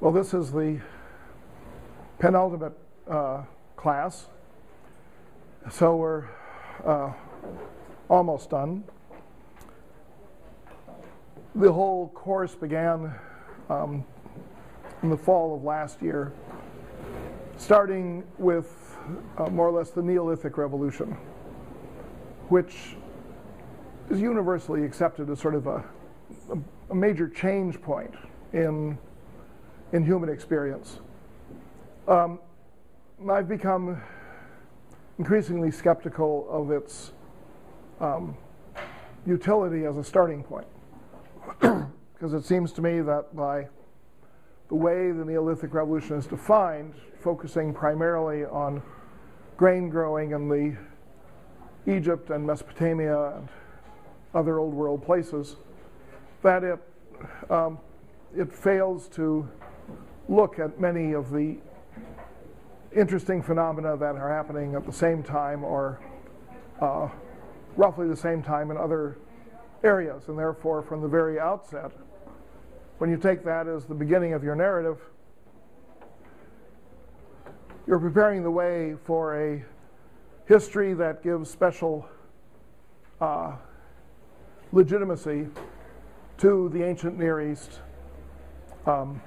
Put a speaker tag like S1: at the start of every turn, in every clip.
S1: Well, this is the penultimate uh, class, so we're uh, almost done. The whole course began um, in the fall of last year, starting with uh, more or less the Neolithic Revolution, which is universally accepted as sort of a, a, a major change point in, in human experience. Um, I've become increasingly skeptical of its um, utility as a starting point. Because it seems to me that by the way the Neolithic Revolution is defined, focusing primarily on grain growing in the Egypt and Mesopotamia and other old world places, that it, um, it fails to look at many of the interesting phenomena that are happening at the same time or uh, roughly the same time in other areas. And therefore, from the very outset, when you take that as the beginning of your narrative, you're preparing the way for a history that gives special uh, legitimacy to the ancient Near East um,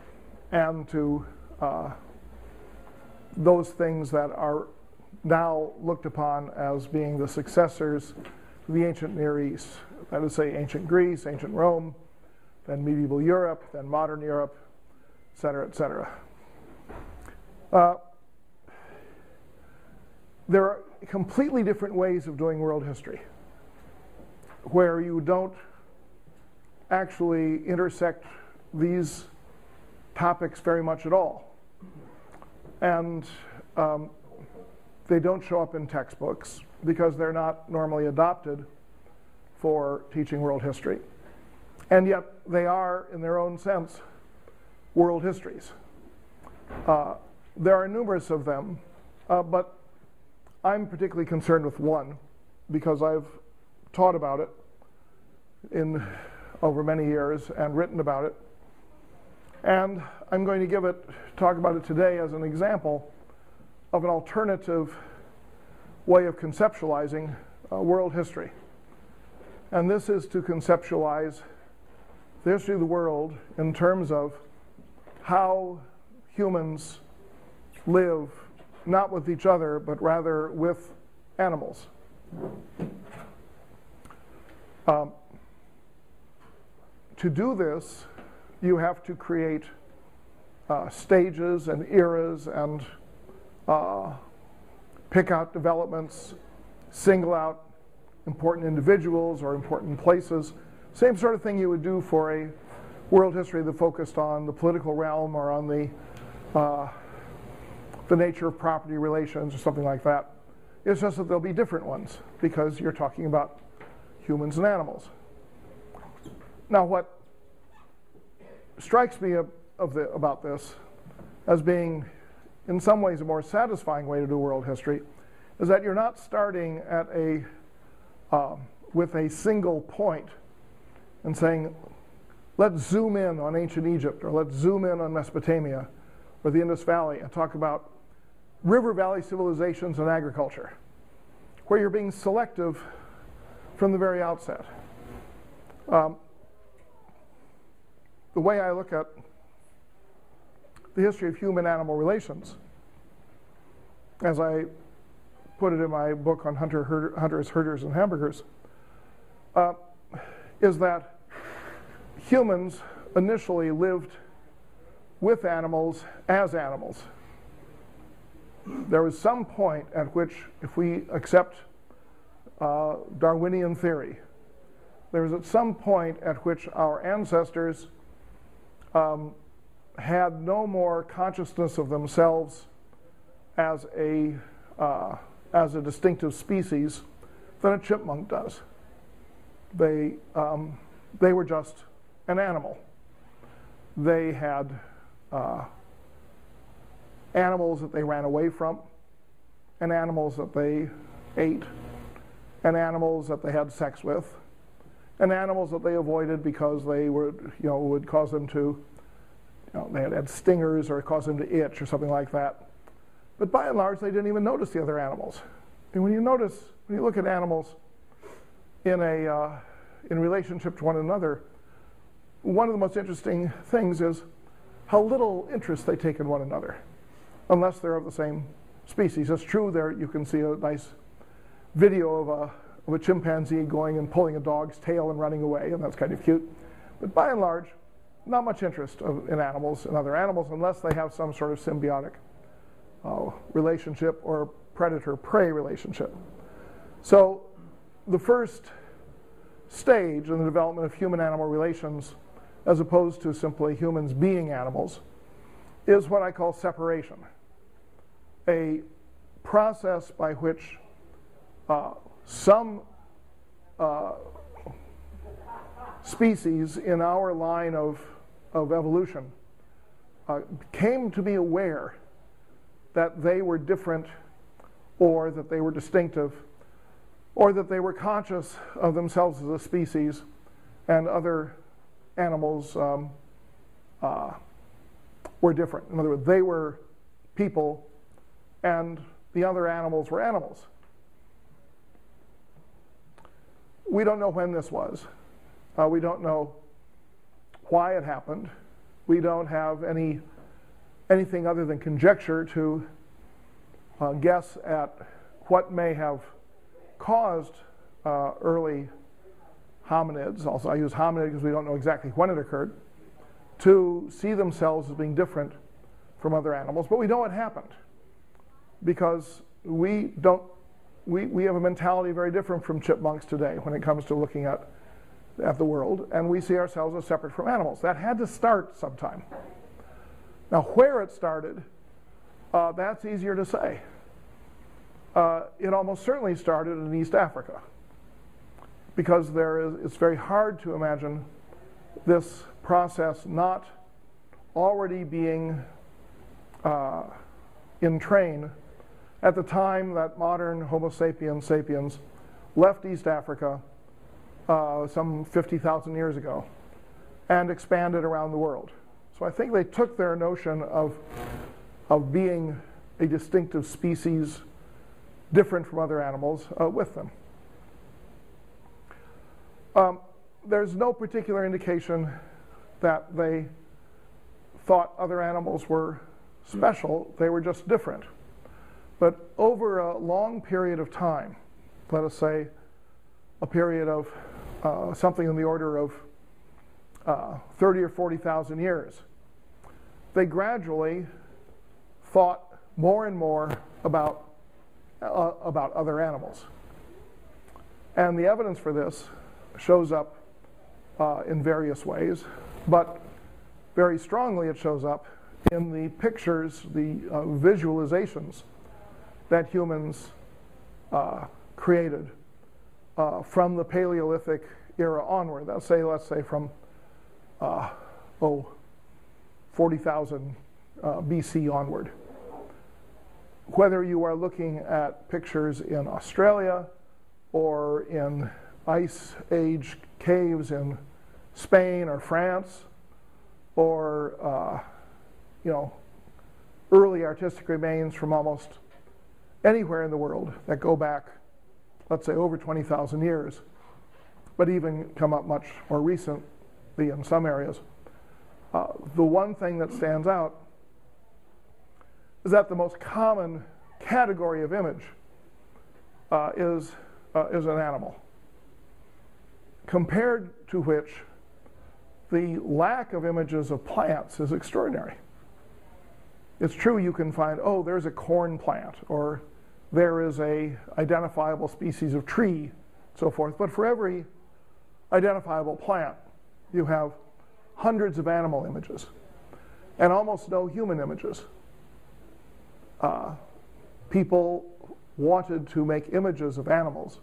S1: and to uh, those things that are now looked upon as being the successors to the ancient Near East. That is, say, ancient Greece, ancient Rome, then medieval Europe, then modern Europe, et cetera, et cetera. Uh, there are completely different ways of doing world history where you don't actually intersect these topics very much at all. And um, they don't show up in textbooks because they're not normally adopted for teaching world history. And yet they are, in their own sense, world histories. Uh, there are numerous of them, uh, but I'm particularly concerned with one because I've taught about it in over many years and written about it. And I'm going to give it, talk about it today as an example of an alternative way of conceptualizing uh, world history. And this is to conceptualize the history of the world in terms of how humans live not with each other, but rather with animals. Um, to do this, you have to create uh, stages and eras and uh, pick out developments, single out important individuals or important places. Same sort of thing you would do for a world history that focused on the political realm or on the uh, the nature of property relations or something like that. It's just that there'll be different ones because you're talking about humans and animals. Now, what strikes me of, of the, about this as being, in some ways, a more satisfying way to do world history is that you're not starting at a uh, with a single point and saying, let's zoom in on ancient Egypt or let's zoom in on Mesopotamia or the Indus Valley and talk about river valley civilizations and agriculture, where you're being selective from the very outset. Um, the way I look at the history of human animal relations, as I put it in my book on hunter, herder, hunters, herders, and hamburgers, uh, is that humans initially lived with animals as animals. There was some point at which, if we accept uh, Darwinian theory, there was at some point at which our ancestors um, had no more consciousness of themselves as a, uh, as a distinctive species than a chipmunk does. They, um, they were just an animal. They had uh, animals that they ran away from, and animals that they ate, and animals that they had sex with, and animals that they avoided because they would, you know, would cause them to You know, they had, had stingers or cause them to itch or something like that. But by and large, they didn't even notice the other animals. And when you notice, when you look at animals in a uh, in relationship to one another, one of the most interesting things is how little interest they take in one another, unless they're of the same species. It's true there you can see a nice video of a, of a chimpanzee going and pulling a dog's tail and running away, and that's kind of cute. But by and large, not much interest of, in animals and other animals unless they have some sort of symbiotic uh, relationship or predator-prey relationship. So the first stage in the development of human-animal relations, as opposed to simply humans being animals, is what I call separation, a process by which uh, some uh, species in our line of, of evolution uh, came to be aware that they were different or that they were distinctive or that they were conscious of themselves as a species and other animals um, uh, were different. In other words, they were people and the other animals were animals. We don't know when this was. Uh, we don't know why it happened. We don't have any anything other than conjecture to uh, guess at what may have caused uh, early hominids, also I use hominid because we don't know exactly when it occurred, to see themselves as being different from other animals. But we know it happened because we don't, we, we have a mentality very different from chipmunks today when it comes to looking at, at the world, and we see ourselves as separate from animals. That had to start sometime. Now, where it started, uh, that's easier to say. Uh, it almost certainly started in East Africa because there is, it's very hard to imagine this process not already being uh, in train at the time that modern Homo sapiens sapiens left East Africa uh, some 50,000 years ago and expanded around the world. So I think they took their notion of, of being a distinctive species different from other animals uh, with them. Um, there's no particular indication that they thought other animals were special, they were just different. But over a long period of time, let us say a period of uh, something in the order of uh, 30 or 40,000 years, they gradually thought more and more about, uh, about other animals. And the evidence for this shows up uh, in various ways, but very strongly it shows up in the pictures, the uh, visualizations that humans uh, created uh, from the Paleolithic era onward. Let's say, let's say from, uh, oh, 40,000 uh, BC onward. Whether you are looking at pictures in Australia or in ice age caves in Spain or France or uh, you know early artistic remains from almost anywhere in the world that go back let's say over 20,000 years but even come up much more recently in some areas uh, the one thing that stands out is that the most common category of image uh, is, uh, is an animal, compared to which the lack of images of plants is extraordinary. It's true you can find, oh, there's a corn plant, or there is a identifiable species of tree, so forth. But for every identifiable plant, you have hundreds of animal images and almost no human images. Uh, people wanted to make images of animals,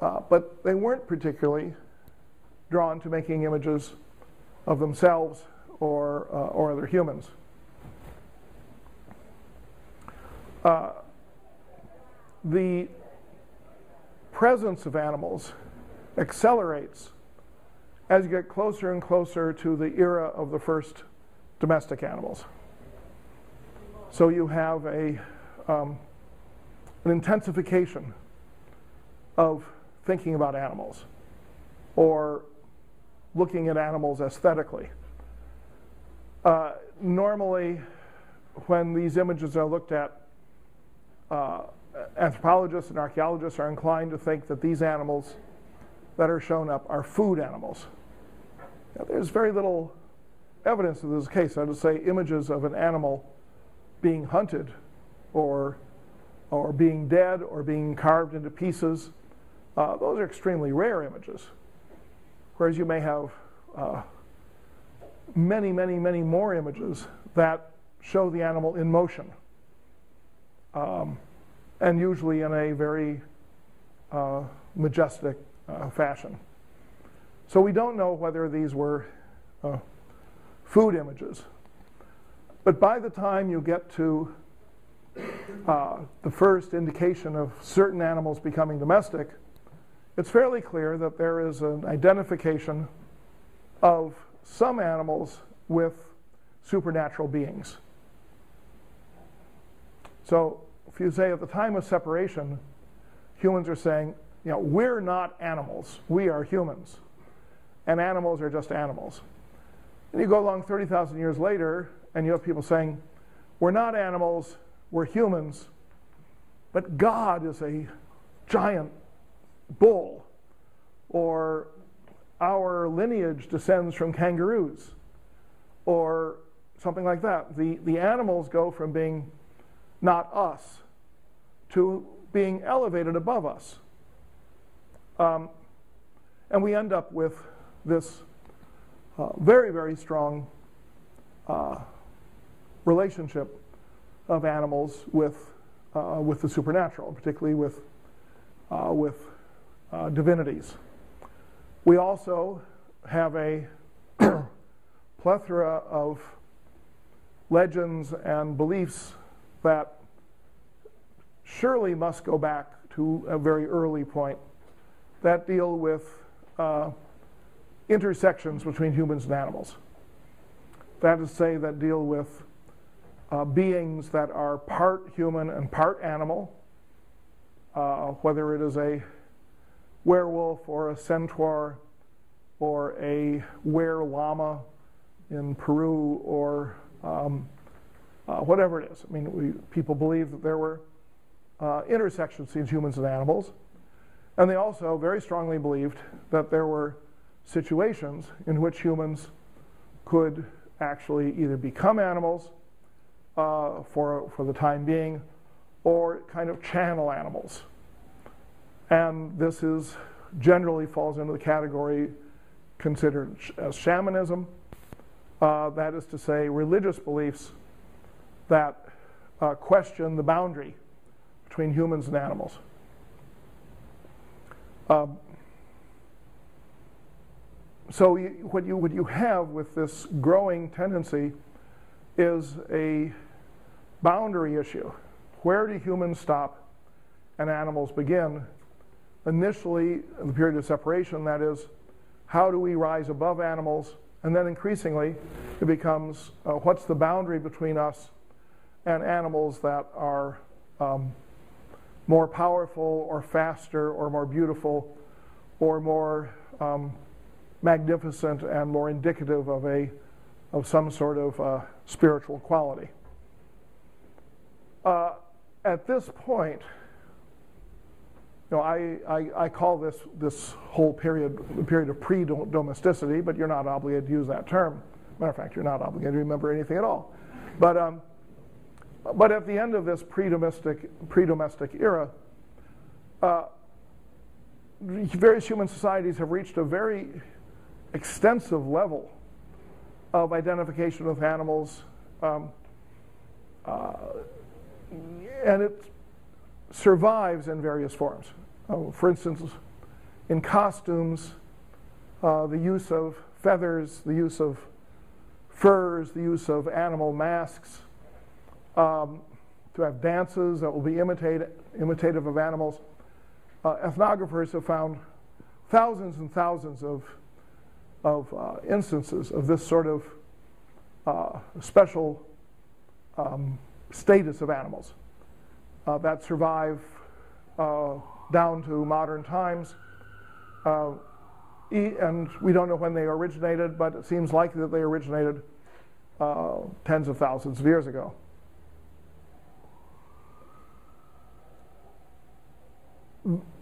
S1: uh, but they weren't particularly drawn to making images of themselves or, uh, or other humans. The presence of animals accelerates as you get closer and closer to the era of the first domestic animals. So you have a, um, an intensification of thinking about animals or looking at animals aesthetically. Uh, normally, when these images are looked at, uh, anthropologists and archaeologists are inclined to think that these animals that are shown up are food animals. Now, there's very little evidence of this case. I would say images of an animal being hunted or, or being dead or being carved into pieces, uh, those are extremely rare images. Whereas you may have uh, many, many, many more images that show the animal in motion. Um, and usually in a very uh, majestic uh, fashion. So we don't know whether these were uh, food images. But by the time you get to uh, the first indication of certain animals becoming domestic, it's fairly clear that there is an identification of some animals with supernatural beings. So if you say at the time of separation, humans are saying, you know, we're not animals, we are humans. And animals are just animals. And you go along 30,000 years later, and you have people saying, we're not animals, we're humans, but God is a giant bull, or our lineage descends from kangaroos, or something like that. The, the animals go from being not us to being elevated above us. Um, and we end up with this uh, very, very strong uh, relationship of animals with, uh, with the supernatural, particularly with, uh, with uh, divinities. We also have a plethora of legends and beliefs that surely must go back to a very early point that deal with uh, intersections between humans and animals. That is to say, that deal with uh, beings that are part human and part animal, uh, whether it is a werewolf or a centaur or a were llama in Peru or um, uh, whatever it is. I mean, we, people believe that there were uh, intersections between humans and animals. And they also very strongly believed that there were situations in which humans could actually either become animals uh, for, for the time being or kind of channel animals. And this is generally falls into the category considered as shamanism. Uh, that is to say, religious beliefs that uh, question the boundary between humans and animals. Um, so you, what, you, what you have with this growing tendency is a boundary issue. Where do humans stop and animals begin? Initially, in the period of separation, that is, how do we rise above animals? And then increasingly, it becomes uh, what's the boundary between us and animals that are um, more powerful or faster or more beautiful or more um, magnificent and more indicative of a of some sort of uh, spiritual quality. Uh, at this point, you know, I, I, I, call this this whole period the period of pre-domesticity, but you're not obligated to use that term. Matter of fact, you're not obligated to remember anything at all. But um, but at the end of this pre-domestic, pre-domestic era, uh, various human societies have reached a very extensive level of identification with animals, um, uh, and it survives in various forms. Uh, for instance, in costumes, uh, the use of feathers, the use of furs, the use of animal masks, um, to have dances that will be imitative of animals. Uh, ethnographers have found thousands and thousands of, of uh, instances of this sort of uh, special um, status of animals uh, that survive uh, down to modern times. Uh, and we don't know when they originated, but it seems likely that they originated tens of thousands of years ago.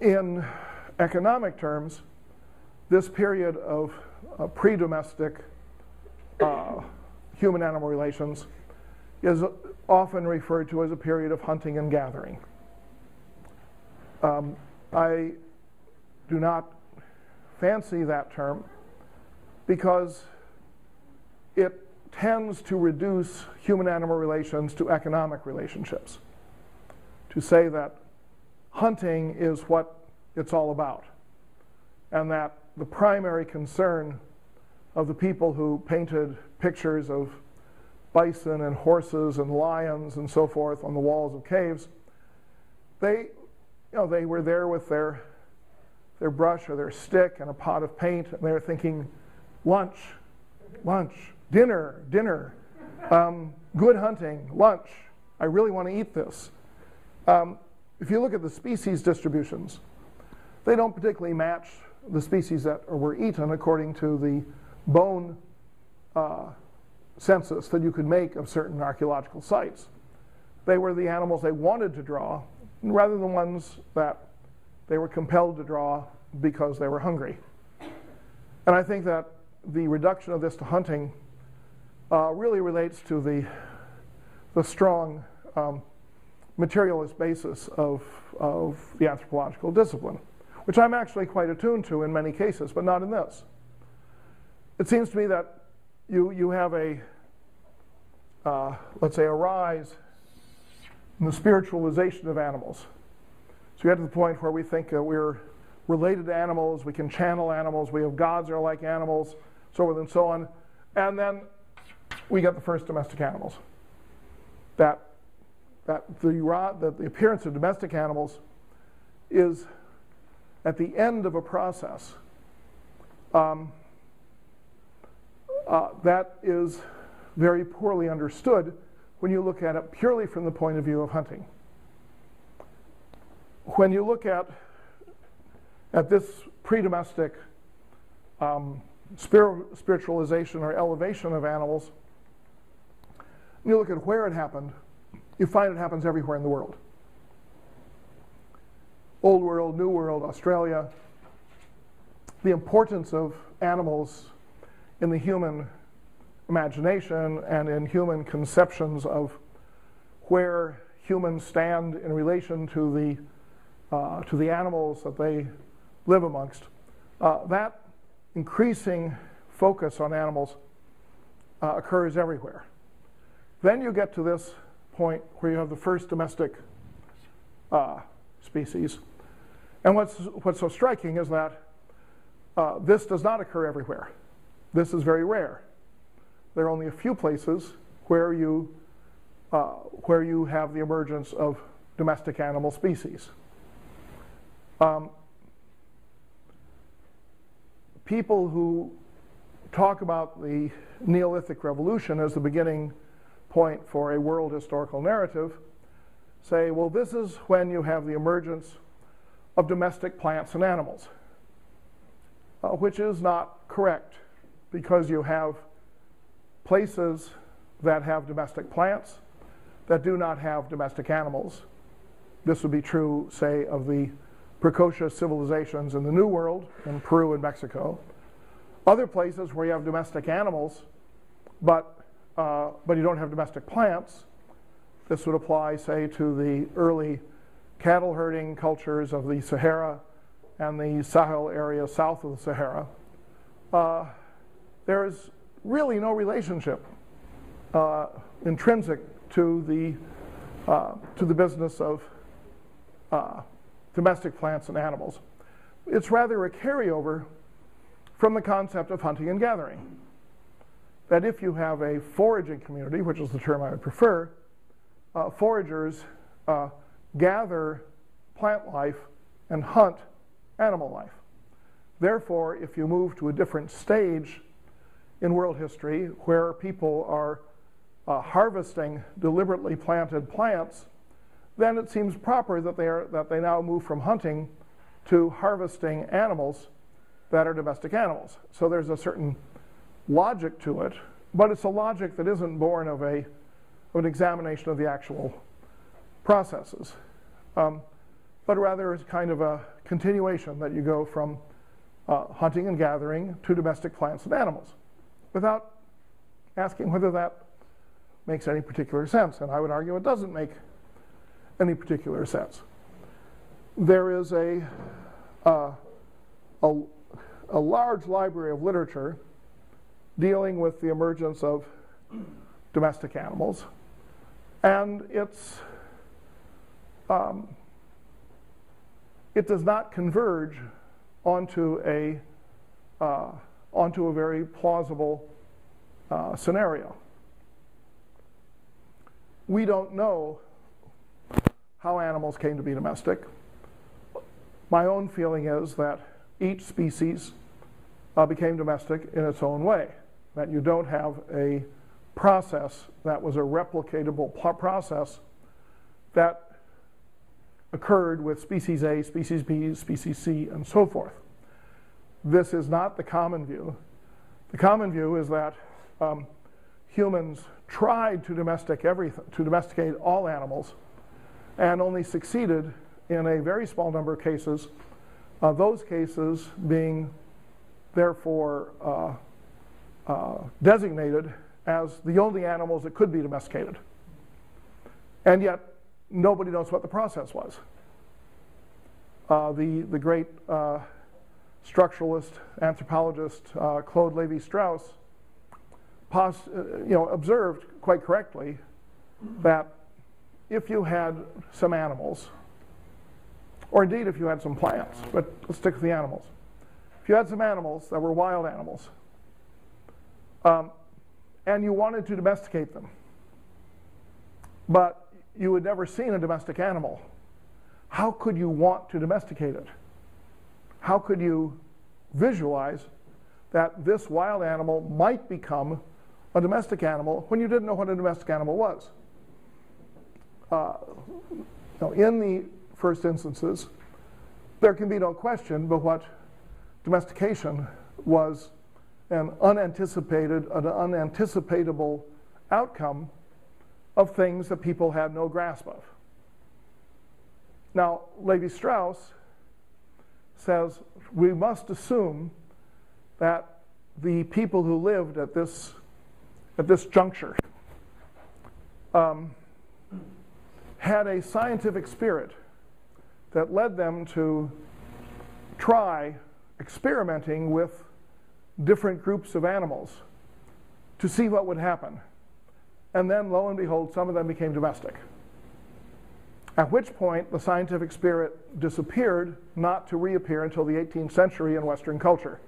S1: In economic terms, this period of uh, pre-domestic uh, human-animal relations is often referred to as a period of hunting and gathering. Um, I do not fancy that term because it tends to reduce human animal relations to economic relationships. To say that hunting is what it's all about, and that the primary concern of the people who painted pictures of bison and horses and lions and so forth on the walls of caves, they, you know, they were there with their, their brush or their stick and a pot of paint, and they were thinking, lunch, lunch, dinner, dinner, um, good hunting, lunch. I really want to eat this. Um, if you look at the species distributions, they don't particularly match the species that were eaten according to the bone uh, census that you could make of certain archaeological sites. They were the animals they wanted to draw rather than ones that they were compelled to draw because they were hungry. And I think that the reduction of this to hunting uh, really relates to the, the strong um, materialist basis of, of the anthropological discipline, which I'm actually quite attuned to in many cases, but not in this. It seems to me that you, you have a, uh, let's say, a rise in the spiritualization of animals. So you get to the point where we think we're related to animals, we can channel animals, we have gods that are like animals, so forth and so on. And then we get the first domestic animals. That, that the, that the appearance of domestic animals is at the end of a process. Um, uh, that is very poorly understood when you look at it purely from the point of view of hunting. When you look at, at this pre-domestic um, spiritualization or elevation of animals, you look at where it happened, you find it happens everywhere in the world. Old World, New World, Australia. The importance of animals in the human imagination and in human conceptions of where humans stand in relation to the, uh, to the animals that they live amongst. Uh, that increasing focus on animals uh, occurs everywhere. Then you get to this point where you have the first domestic uh, species. And what's, what's so striking is that uh, this does not occur everywhere. This is very rare. There are only a few places where you, uh, where you have the emergence of domestic animal species. Um, people who talk about the Neolithic Revolution as the beginning point for a world historical narrative say, well, this is when you have the emergence of domestic plants and animals, uh, which is not correct because you have places that have domestic plants that do not have domestic animals. This would be true, say, of the precocious civilizations in the New World, in Peru and Mexico. Other places where you have domestic animals, but, uh, but you don't have domestic plants, this would apply, say, to the early cattle herding cultures of the Sahara and the Sahel area south of the Sahara. Uh, there is really no relationship uh, intrinsic to the, uh, to the business of uh, domestic plants and animals. It's rather a carryover from the concept of hunting and gathering. That if you have a foraging community, which is the term I would prefer, uh, foragers uh, gather plant life and hunt animal life. Therefore, if you move to a different stage in world history where people are uh, harvesting deliberately planted plants, then it seems proper that they, are, that they now move from hunting to harvesting animals that are domestic animals. So there's a certain logic to it, but it's a logic that isn't born of, a, of an examination of the actual processes, um, but rather is kind of a continuation that you go from uh, hunting and gathering to domestic plants and animals without asking whether that makes any particular sense. And I would argue it doesn't make any particular sense. There is a, uh, a, a large library of literature dealing with the emergence of domestic animals, and it's um, it does not converge onto a uh, onto a very plausible uh, scenario. We don't know how animals came to be domestic. My own feeling is that each species uh, became domestic in its own way, that you don't have a process that was a replicatable process that occurred with species A, species B, species C, and so forth. This is not the common view. The common view is that um, humans tried to domesticate everything, to domesticate all animals, and only succeeded in a very small number of cases. Uh, those cases being therefore uh, uh, designated as the only animals that could be domesticated. And yet, nobody knows what the process was. Uh, the, the great uh, structuralist, anthropologist uh, Claude Lévi-Strauss pos- uh, you know, observed quite correctly that if you had some animals, or indeed if you had some plants, but let's stick with the animals. If you had some animals that were wild animals, um, and you wanted to domesticate them, but you had never seen a domestic animal, how could you want to domesticate it? How could you visualize that this wild animal might become a domestic animal when you didn't know what a domestic animal was? Uh, now, in the first instances, there can be no question but what domestication was an unanticipated, an unanticipatable outcome of things that people had no grasp of. Now, Lévi-Strauss says we must assume that the people who lived at this, at this juncture um, had a scientific spirit that led them to try experimenting with different groups of animals to see what would happen. And then, lo and behold, some of them became domestic. At which point, the scientific spirit disappeared, not to reappear until the 18th century in Western culture.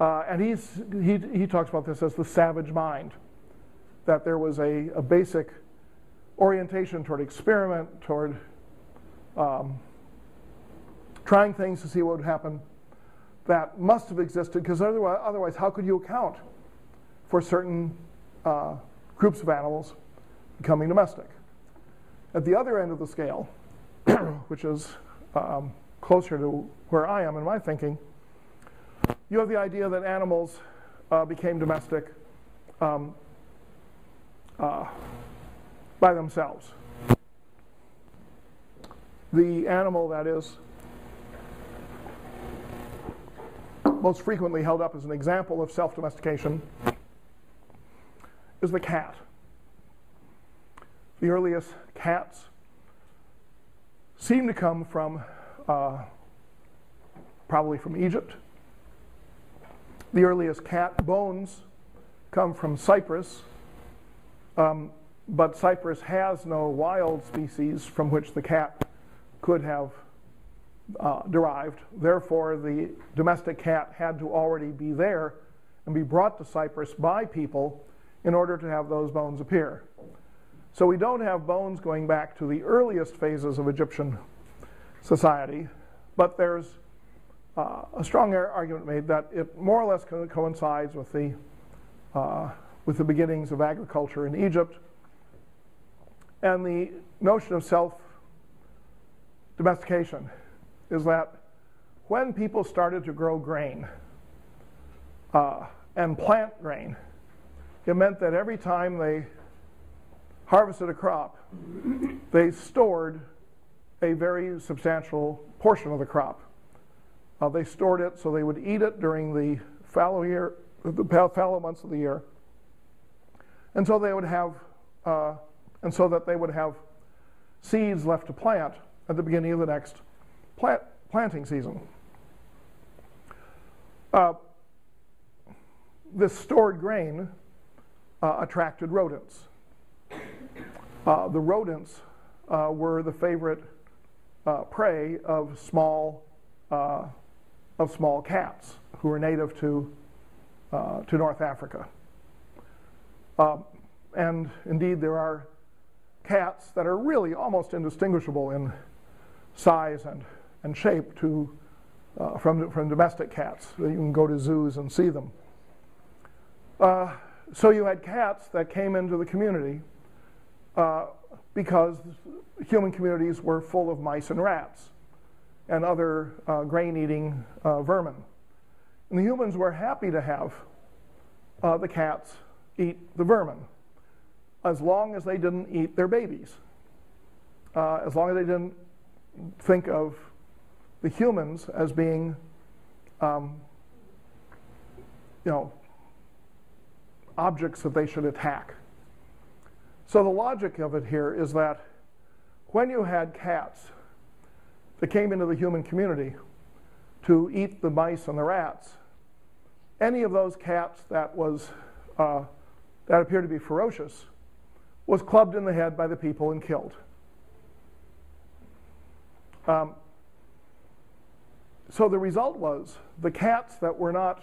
S1: Uh, and he's, he, he talks about this as the savage mind, that there was a, a basic orientation toward experiment, toward um, trying things to see what would happen, that must have existed, because otherwise, otherwise, how could you account for certain uh, groups of animals becoming domestic. At the other end of the scale, which is um, closer to where I am in my thinking, you have the idea that animals uh, became domestic um, uh, by themselves. The animal that is most frequently held up as an example of self domestication is the cat. The earliest cats seem to come from uh, probably from Egypt. The earliest cat bones come from Cyprus, um, but Cyprus has no wild species from which the cat could have uh, derived. Therefore, the domestic cat had to already be there and be brought to Cyprus by people in order to have those bones appear. So we don't have bones going back to the earliest phases of Egyptian society, but there's uh, a strong argument made that it more or less co- coincides with the, uh, with the beginnings of agriculture in Egypt and the notion of self domestication is that when people started to grow grain uh, and plant grain, it meant that every time they harvested a crop, they stored a very substantial portion of the crop. Uh, they stored it so they would eat it during the fallow year, the fallow months of the year, and so they would have, uh, and so that they would have seeds left to plant at the beginning of the next plant, planting season. Uh, this stored grain uh, attracted rodents. Uh, the rodents uh, were the favorite uh, prey of small, uh, of small cats who are native to, to North Africa. Um, and indeed, there are cats that are really almost indistinguishable in size and, and shape to, uh, from, from domestic cats. You can go to zoos and see them. Uh, so you had cats that came into the community uh, because human communities were full of mice and rats and other uh, grain eating uh, vermin. And the humans were happy to have uh, the cats eat the vermin as long as they didn't eat their babies, as long as they didn't think of the humans as being, um, you know, objects that they should attack. So the logic of it here is that when you had cats that came into the human community to eat the mice and the rats, any of those cats that was uh, that appeared to be ferocious was clubbed in the head by the people and killed. Um, so the result was the cats that were not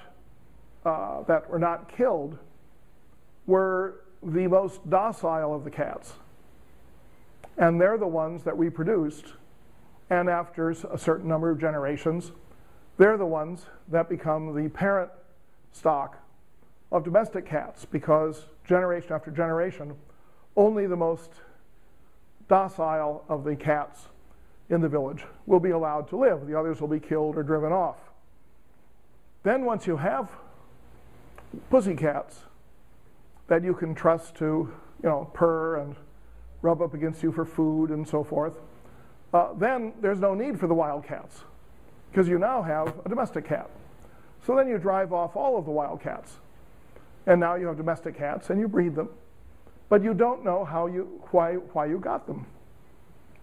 S1: uh, that were not killed were the most docile of the cats, and they're the ones that reproduced. And after a certain number of generations, they're the ones that become the parent stock of domestic cats because generation after generation, only the most docile of the cats in the village will be allowed to live. The others will be killed or driven off. Then, once you have pussy cats that you can trust to, you know, purr and rub up against you for food and so forth, uh, then there's no need for the wild cats because you now have a domestic cat. So then you drive off all of the wild cats. And now you have domestic cats and you breed them. But you don't know how you, why, why you got them.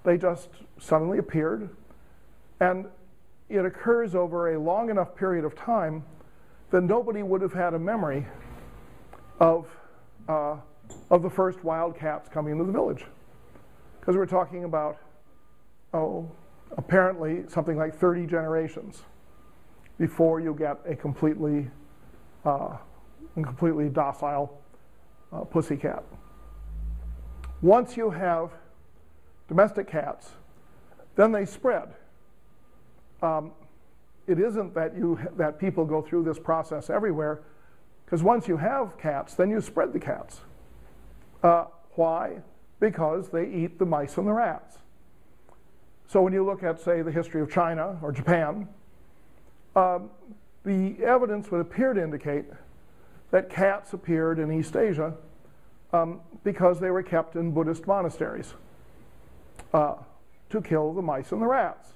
S1: They just suddenly appeared. And it occurs over a long enough period of time that nobody would have had a memory of, uh, of the first wildcats coming into the village. Because we're talking about, oh, apparently something like 30 generations before you get a completely, uh, completely docile uh, pussy cat. Once you have domestic cats, then they spread. Um, it isn't that you that people go through this process everywhere, because once you have cats, then you spread the cats. Uh, why? Because they eat the mice and the rats. So when you look at, say, the history of China or Japan, um, the evidence would appear to indicate that cats appeared in East Asia um, because they were kept in Buddhist monasteries uh, to kill the mice and the rats.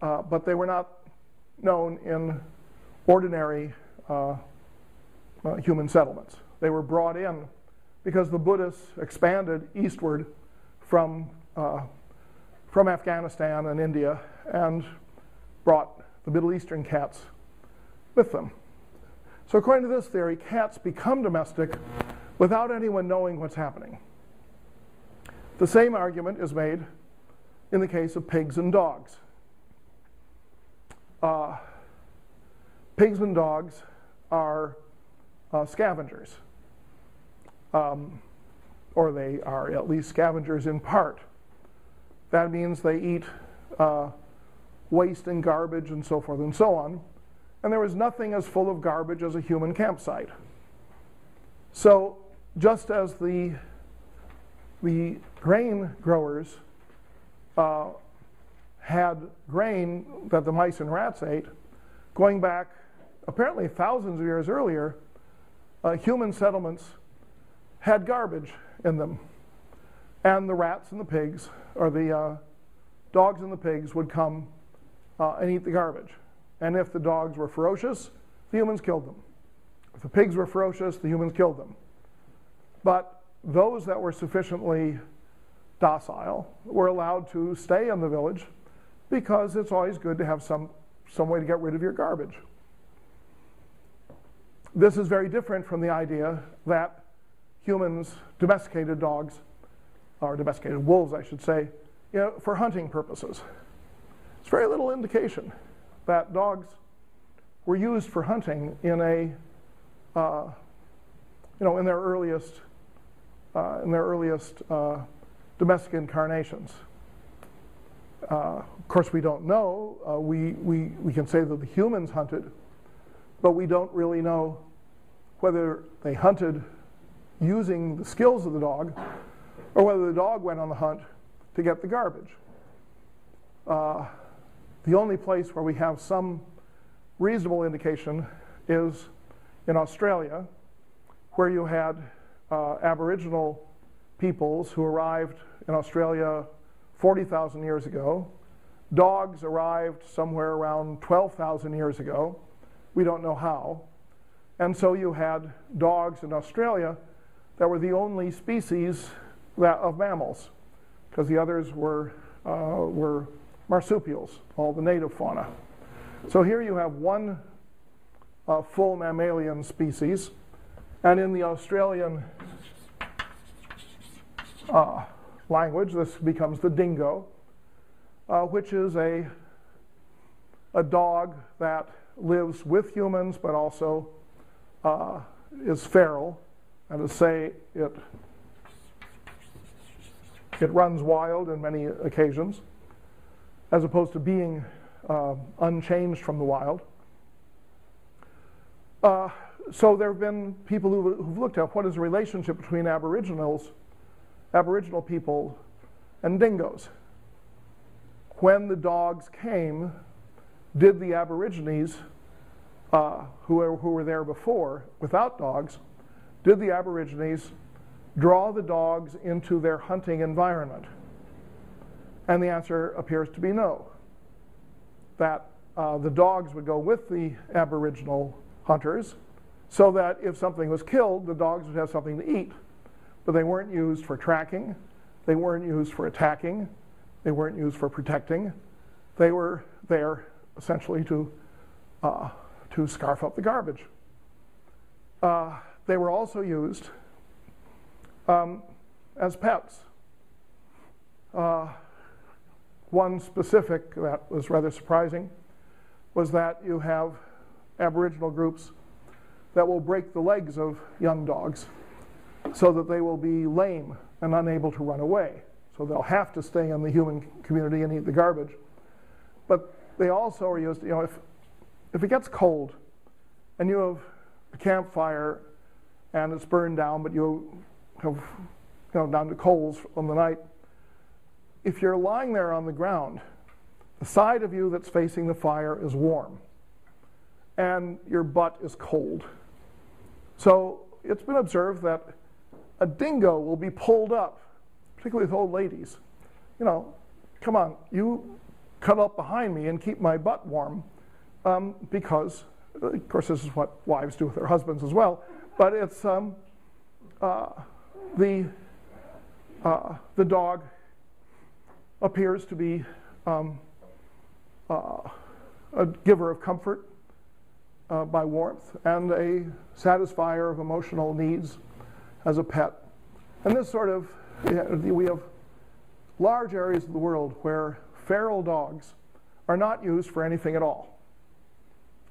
S1: Uh, but they were not known in ordinary uh, uh human settlements. They were brought in because the Buddhists expanded eastward from, uh, from Afghanistan and India and brought the Middle Eastern cats with them. So, according to this theory, cats become domestic without anyone knowing what's happening. The same argument is made in the case of pigs and dogs. Uh, pigs and dogs are uh, scavengers, um, or they are at least scavengers in part. That means they eat uh, waste and garbage and so forth and so on. And there was nothing as full of garbage as a human campsite. So just as the, the grain growers uh, had grain that the mice and rats ate, going back apparently thousands of years earlier, uh, human settlements had garbage in them. And the rats and the pigs, or the uh, dogs and the pigs, would come uh, and eat the garbage. And if the dogs were ferocious, the humans killed them. If the pigs were ferocious, the humans killed them. But those that were sufficiently docile were allowed to stay in the village because it's always good to have some, some way to get rid of your garbage. This is very different from the idea that humans domesticated dogs, or domesticated wolves, I should say, you know, for hunting purposes. It's very little indication that dogs were used for hunting in a, uh, you know, in their earliest, uh, in their earliest uh, domestic incarnations. Uh, of course, we don't know. Uh, we, we, we can say that the humans hunted, but we don't really know whether they hunted using the skills of the dog or whether the dog went on the hunt to get the garbage. Uh, the only place where we have some reasonable indication is in Australia, where you had uh, Aboriginal peoples who arrived in Australia 40,000 years ago. Dogs arrived somewhere around 12,000 years ago. We don't know how. And so you had dogs in Australia that were the only species that, of mammals, because the others were, uh, were marsupials, all the native fauna. So here you have one uh, full mammalian species, and in the Australian uh, language, this becomes the dingo, uh, which is a, a dog that lives with humans but also uh, is feral, and to say it, it runs wild in many occasions, as opposed to being uh, unchanged from the wild. Uh, so there have been people who, who've looked at what is the relationship between aboriginals, aboriginal people, and dingoes. When the dogs came, did the aborigines uh, who, were, who were there before without dogs, did the Aborigines draw the dogs into their hunting environment? And the answer appears to be no. That uh, the dogs would go with the Aboriginal hunters so that if something was killed, the dogs would have something to eat. But they weren't used for tracking, they weren't used for attacking, they weren't used for protecting. They were there essentially to uh, to scarf up the garbage. Uh, they were also used um, as pets. Uh, one specific that was rather surprising was that you have Aboriginal groups that will break the legs of young dogs so that they will be lame and unable to run away. So they'll have to stay in the human community and eat the garbage. But they also are used, you know, if if it gets cold and you have a campfire and it's burned down, but you have you know, down to coals on the night, if you're lying there on the ground, the side of you that's facing the fire is warm and your butt is cold. So it's been observed that a dingo will be pulled up, particularly with old ladies. You know, come on, you cut up behind me and keep my butt warm um, because, of course, this is what wives do with their husbands as well, but it's um, uh, the, uh, the dog appears to be um, uh, a giver of comfort uh, by warmth and a satisfier of emotional needs as a pet. And this sort of, we have large areas of the world where feral dogs are not used for anything at all.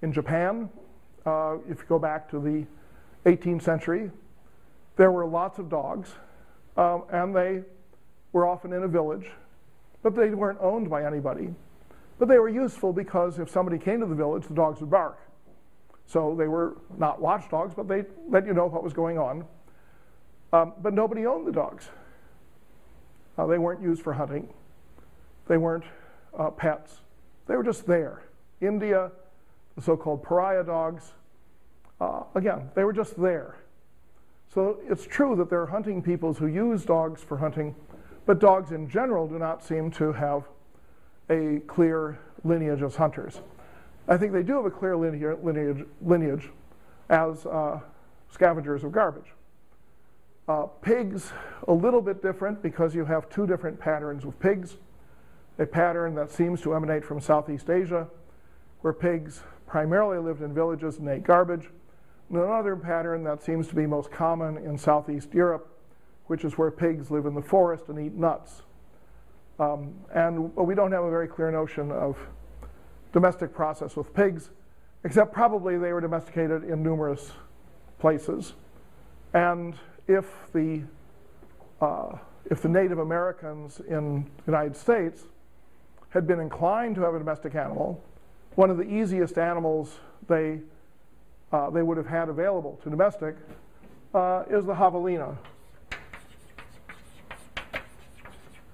S1: In Japan, uh, if you go back to the 18th century, there were lots of dogs, um, and they were often in a village, but they weren't owned by anybody. But they were useful because if somebody came to the village, the dogs would bark. So they were not watchdogs, but they let you know what was going on. Um, but nobody owned the dogs. Uh, they weren't used for hunting. They weren't uh, pets. They were just there. India, the so-called pariah dogs, uh, again, they were just there. So it's true that there are hunting peoples who use dogs for hunting, but dogs in general do not seem to have a clear lineage as hunters. I think they do have a clear lineage, lineage as uh, scavengers of garbage. Uh, pigs, a little bit different because you have two different patterns with pigs. A pattern that seems to emanate from Southeast Asia, where pigs primarily lived in villages and ate garbage, Another pattern that seems to be most common in Southeast Europe, which is where pigs live in the forest and eat nuts. Um, and we don't have a very clear notion of domestic process with pigs, except probably they were domesticated in numerous places. And if the, uh, if the Native Americans in the United States had been inclined to have a domestic animal, one of the easiest animals they uh, they would have had available to domestic uh, is the javelina,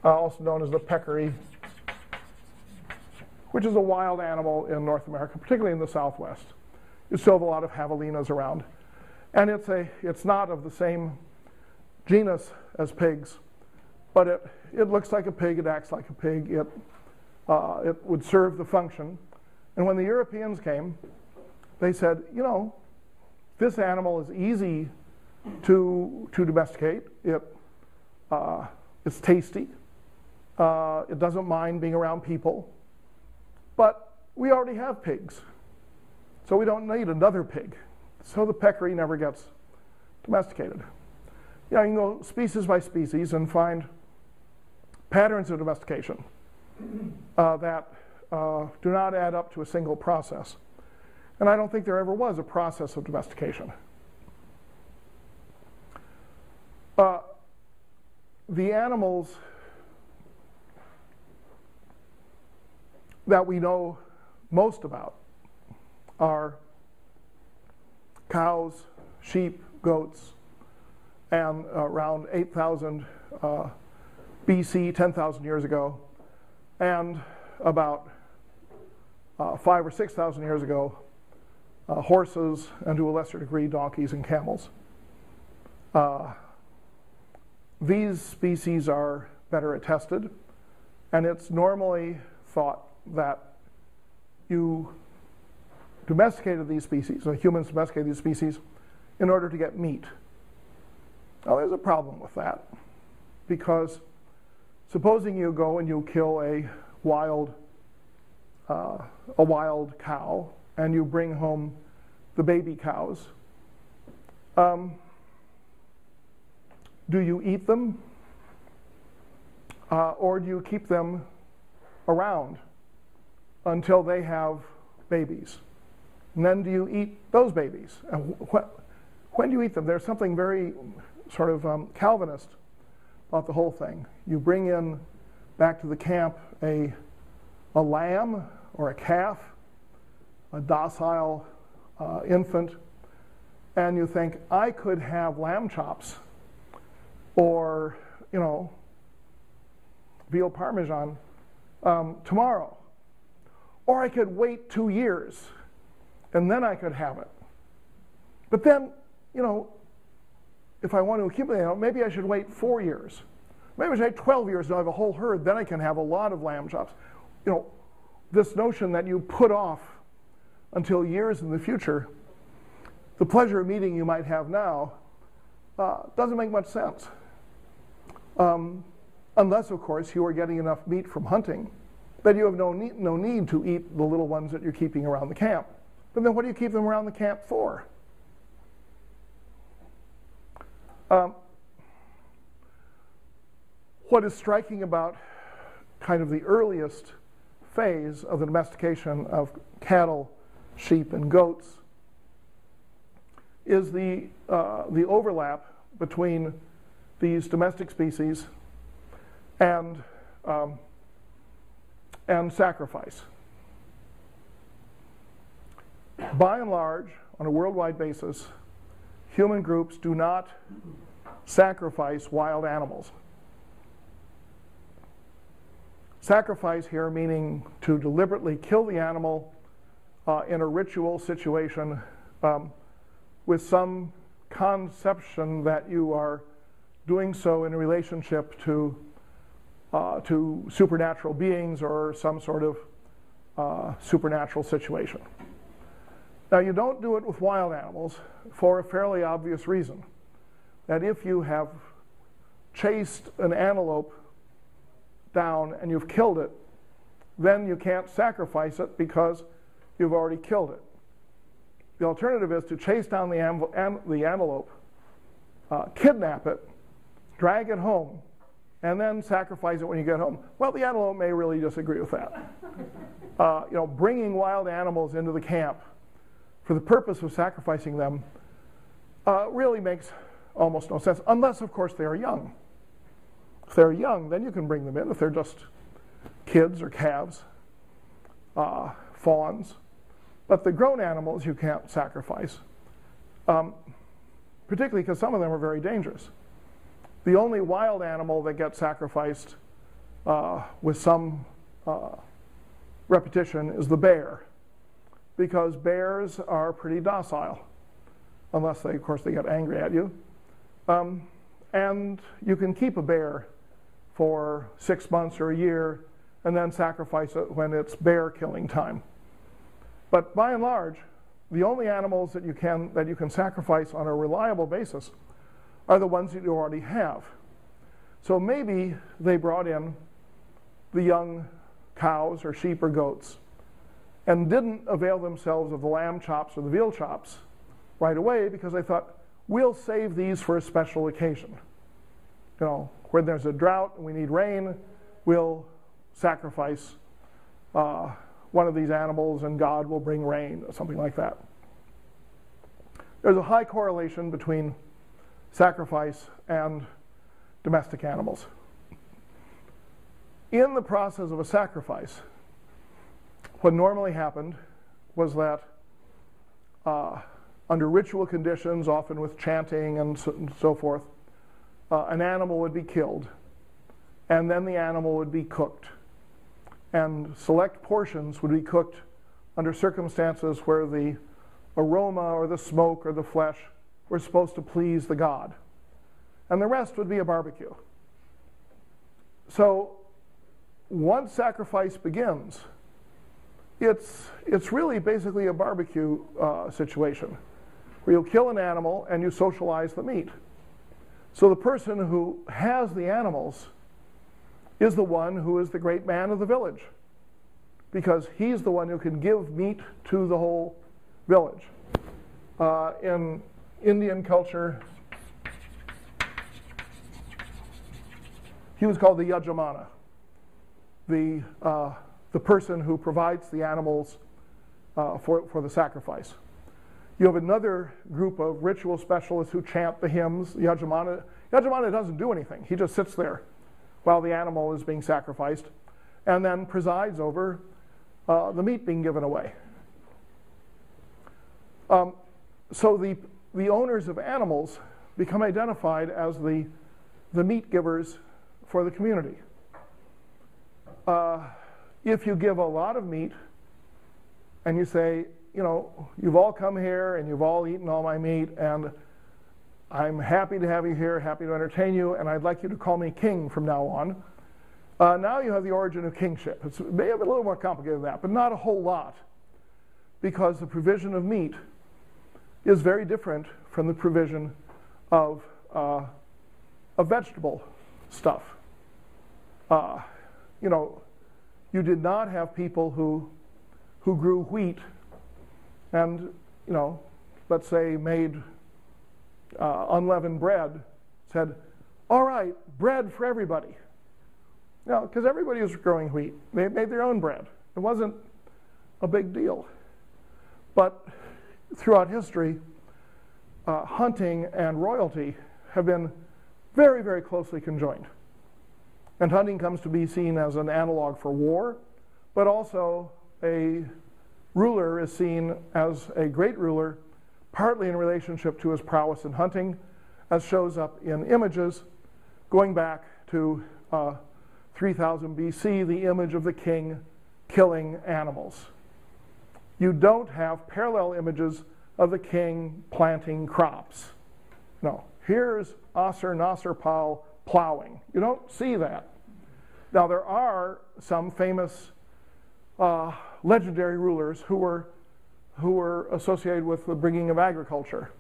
S1: uh, also known as the peccary, which is a wild animal in North America, particularly in the Southwest. You still have a lot of javelinas around. And it's, a, it's not of the same genus as pigs, but it, it looks like a pig, it acts like a pig, it, uh, it would serve the function. And when the Europeans came, they said, you know, this animal is easy to, to domesticate. It, uh, it's tasty. Uh, it doesn't mind being around people. But we already have pigs. So we don't need another pig. So the peccary never gets domesticated. Yeah, you can go species by species and find patterns of domestication uh, that uh, do not add up to a single process. And I don't think there ever was a process of domestication. Uh, the animals that we know most about are cows, sheep, goats, and around 8,000 uh, BC, 10,000 years ago, and about uh, five or 6,000 years ago, uh, horses, and to a lesser degree, donkeys and camels. Uh, these species are better attested, and it's normally thought that you domesticated these species, or humans domesticated these species, in order to get meat. Now, there's a problem with that, because supposing you go and you kill a wild, uh, a wild cow and you bring home the baby cows. Um, do you eat them? Uh, or do you keep them around until they have babies? And then do you eat those babies? When do you eat them? There's something very sort of um, Calvinist about the whole thing. You bring in back to the camp a, a lamb or a calf a docile uh, infant, and you think, I could have lamb chops or, you know, veal parmesan um, tomorrow. Or I could wait two years and then I could have it. But then, you know, if I want to accumulate, maybe I should wait four years. Maybe I should wait 12 years to have a whole herd, then I can have a lot of lamb chops. You know, this notion that you put off until years in the future, the pleasure of meeting you might have now uh, doesn't make much sense. Um, unless, of course, you are getting enough meat from hunting that you have no need, no need to eat the little ones that you're keeping around the camp. But then what do you keep them around the camp for? Um, what is striking about kind of the earliest phase of the domestication of cattle sheep and goats, is the, uh, the overlap between these domestic species and, um, and sacrifice. By and large, on a worldwide basis, human groups do not sacrifice wild animals. Sacrifice here meaning to deliberately kill the animal uh, in a ritual situation um, with some conception that you are doing so in relationship to, uh, to supernatural beings or some sort of uh, supernatural situation. Now, you don't do it with wild animals for a fairly obvious reason that if you have chased an antelope down and you've killed it, then you can't sacrifice it because you've already killed it. The alternative is to chase down the, the antelope, uh, kidnap it, drag it home, and then sacrifice it when you get home. Well, the antelope may really disagree with that. Uh, you know, bringing wild animals into the camp for the purpose of sacrificing them uh, really makes almost no sense, unless, of course, they are young. If they're young, then you can bring them in. If they're just kids or calves, uh, fawns. But the grown animals you can't sacrifice, um, particularly because some of them are very dangerous. The only wild animal that gets sacrificed uh, with some uh, repetition is the bear because bears are pretty docile, unless they, of course, they get angry at you. Um, and you can keep a bear for six months or a year and then sacrifice it when it's bear killing time. But by and large, the only animals that you can, that you can sacrifice on a reliable basis are the ones that you already have. So maybe they brought in the young cows or sheep or goats and didn't avail themselves of the lamb chops or the veal chops right away because they thought, we'll save these for a special occasion. You know, when there's a drought and we need rain, we'll sacrifice uh, one of these animals and God will bring rain, or something like that. There's a high correlation between sacrifice and domestic animals. In the process of a sacrifice, what normally happened was that uh, under ritual conditions, often with chanting and so, and so forth, uh, an animal would be killed, and then the animal would be cooked. And select portions would be cooked under circumstances where the aroma or the smoke or the flesh were supposed to please the god. And the rest would be a barbecue. So once sacrifice begins, it's, it's really basically a barbecue uh, situation where you kill an animal and you socialize the meat. So the person who has the animals is the one who is the great man of the village because he's the one who can give meat to the whole village. Uh, in Indian culture, he was called the Yajamana, the uh, the person who provides the animals uh, for, for the sacrifice. You have another group of ritual specialists who chant the hymns. Yajamana, Yajamana doesn't do anything. He just sits there while the animal is being sacrificed and then presides over uh, the meat being given away. Um, so the, the owners of animals become identified as the, the meat givers for the community. Uh, if you give a lot of meat and you say, you know, you've all come here and you've all eaten all my meat, and I'm happy to have you here, happy to entertain you, and I'd like you to call me king from now on. Uh, now you have the origin of kingship. It's maybe a little more complicated than that, but not a whole lot, because the provision of meat is very different from the provision of, uh, vegetable stuff. Uh, you know, you did not have people who, who grew wheat and, you know, let's say made uh, unleavened bread, said, all right, bread for everybody. No, because everybody was growing wheat. They made their own bread. It wasn't a big deal. But throughout history, uh, hunting and royalty have been very, very closely conjoined. And hunting comes to be seen as an analog for war, but also a ruler is seen as a great ruler, partly in relationship to his prowess in hunting, as shows up in images going back to uh, 3000 BC, the image of the king killing animals. You don't have parallel images of the king planting crops. No, here's Assur-Nasir-Pal plowing. You don't see that. Now, there are some famous uh, legendary rulers who were, who were associated with the bringing of agriculture.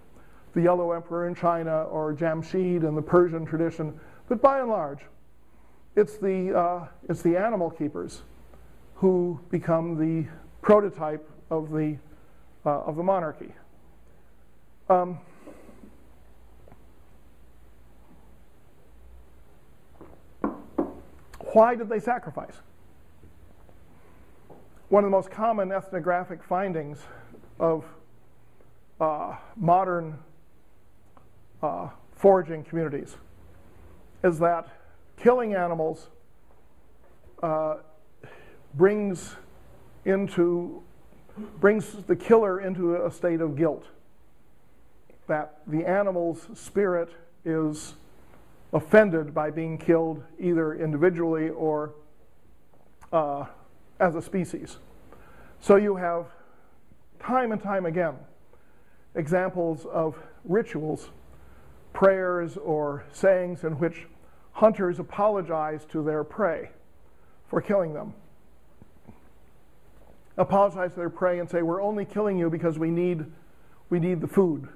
S1: The Yellow Emperor in China or Jamshid in the Persian tradition. But by and large, it's the, uh, it's the animal keepers who become the prototype of the, uh, of the monarchy. Um, why did they sacrifice? One of the most common ethnographic findings of uh, modern uh, foraging communities is that killing animals uh, brings into brings the killer into a state of guilt that the animal's spirit is offended by being killed either individually or uh, as a species. So you have time and time again examples of rituals, prayers, or sayings in which hunters apologize to their prey for killing them. Apologize to their prey and say, We're only killing you because we need, we need the food.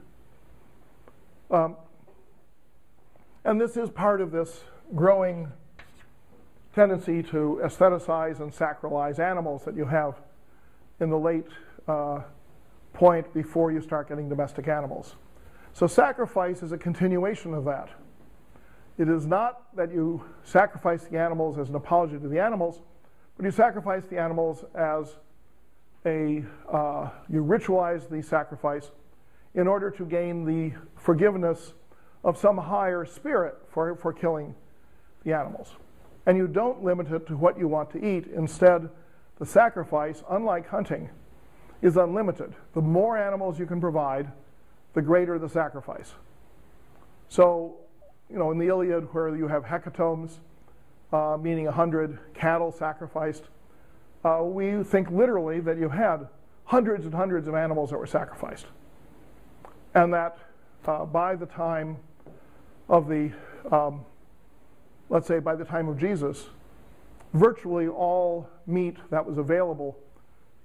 S1: Um, and this is part of this growing tendency to aestheticize and sacralize animals that you have in the late uh, point before you start getting domestic animals. So sacrifice is a continuation of that. It is not that you sacrifice the animals as an apology to the animals, but you sacrifice the animals as a, uh, you ritualize the sacrifice in order to gain the forgiveness of some higher spirit for, for killing the animals. And you don't limit it to what you want to eat. Instead, the sacrifice, unlike hunting, is unlimited. The more animals you can provide, the greater the sacrifice. So, you know, in the Iliad, where you have hecatombs, uh, meaning 100 cattle sacrificed, uh, we think literally that you had hundreds and hundreds of animals that were sacrificed. And that uh, by the time of the, um, let's say by the time of Jesus, virtually all meat that was available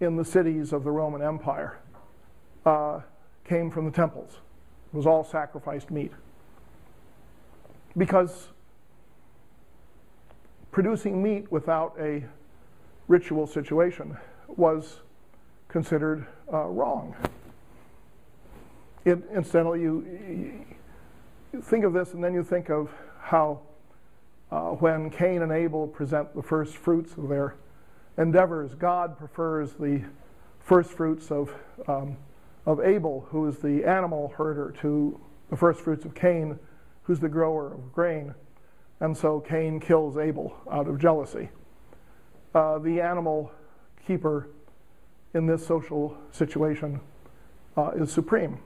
S1: in the cities of the Roman Empire uh, came from the temples. It was all sacrificed meat. Because producing meat without a ritual situation was considered uh, wrong. It, incidentally, you, you think of this and then you think of how uh, when Cain and Abel present the first fruits of their endeavors, God prefers the first fruits of, um, of Abel, who is the animal herder, to the first fruits of Cain, who's the grower of grain. And so Cain kills Abel out of jealousy. Uh, the animal keeper in this social situation uh, is supreme.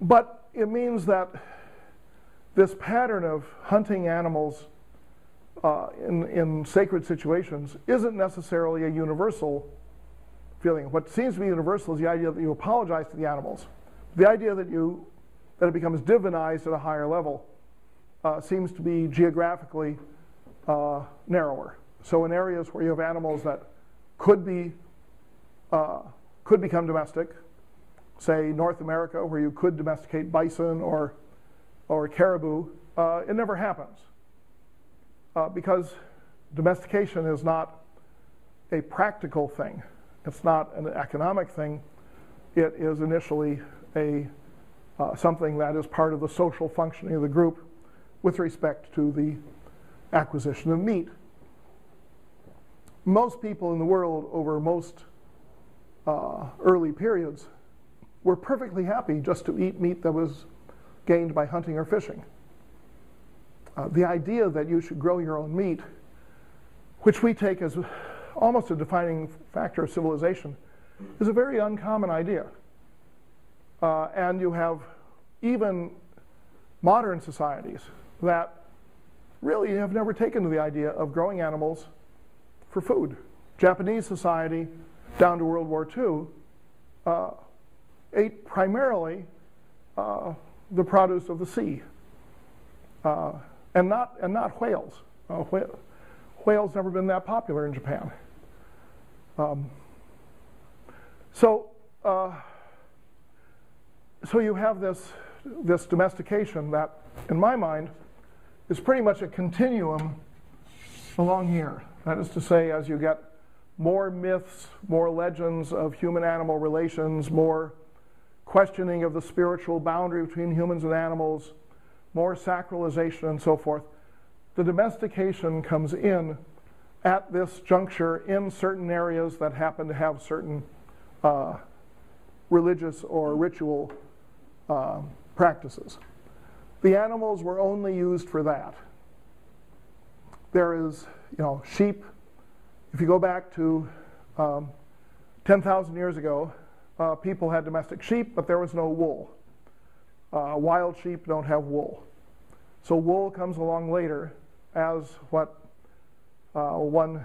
S1: But it means that this pattern of hunting animals uh, in, in sacred situations isn't necessarily a universal feeling. What seems to be universal is the idea that you apologize to the animals. The idea that you that it becomes divinized at a higher level uh, seems to be geographically uh, narrower. So in areas where you have animals that could be uh, could become domestic, say, North America, where you could domesticate bison or, or caribou, uh, it never happens. Uh, because domestication is not a practical thing, it's not an economic thing. It is initially a, uh, something that is part of the social functioning of the group with respect to the acquisition of meat. Most people in the world over most uh, early periods were perfectly happy just to eat meat that was gained by hunting or fishing. Uh, the idea that you should grow your own meat, which we take as almost a defining factor of civilization, is a very uncommon idea. Uh, and you have even modern societies that really have never taken to the idea of growing animals for food. Japanese society down to World War II uh, ate primarily uh, the produce of the sea uh, and, not, and not whales. Uh, wh- whales never been that popular in Japan. Um, so, uh, so you have this, this domestication that, in my mind, is pretty much a continuum along here. That is to say, as you get more myths, more legends of human animal relations, more questioning of the spiritual boundary between humans and animals, more sacralization, and so forth, the domestication comes in at this juncture in certain areas that happen to have certain uh, religious or ritual uh, practices. The animals were only used for that. There is, you know, sheep. If you go back to um, 10,000 years ago, uh, people had domestic sheep, but there was no wool. Uh, wild sheep don't have wool. So wool comes along later as what uh, one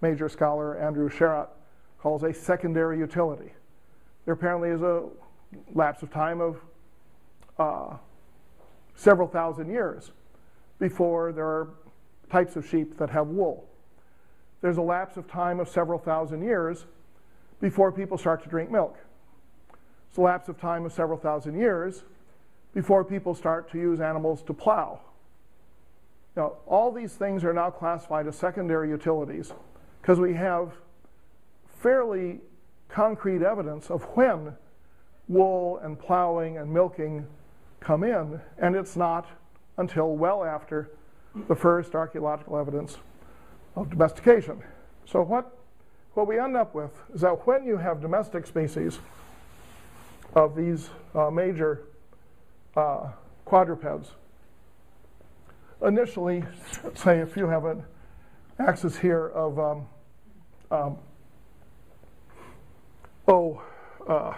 S1: major scholar, Andrew Sherratt, calls a secondary utility. There apparently is a lapse of time of uh, several thousand years before there are types of sheep that have wool. There's a lapse of time of several thousand years before people start to drink milk. It's a lapse of time of several thousand years before people start to use animals to plow. Now, all these things are now classified as secondary utilities because we have fairly concrete evidence of when wool and plowing and milking come in, and it's not until well after the first archaeological evidence of domestication. So, what, what we end up with is that when you have domestic species of these uh, major uh, quadrupeds, initially, say if you have an axis here of um, um, oh, uh,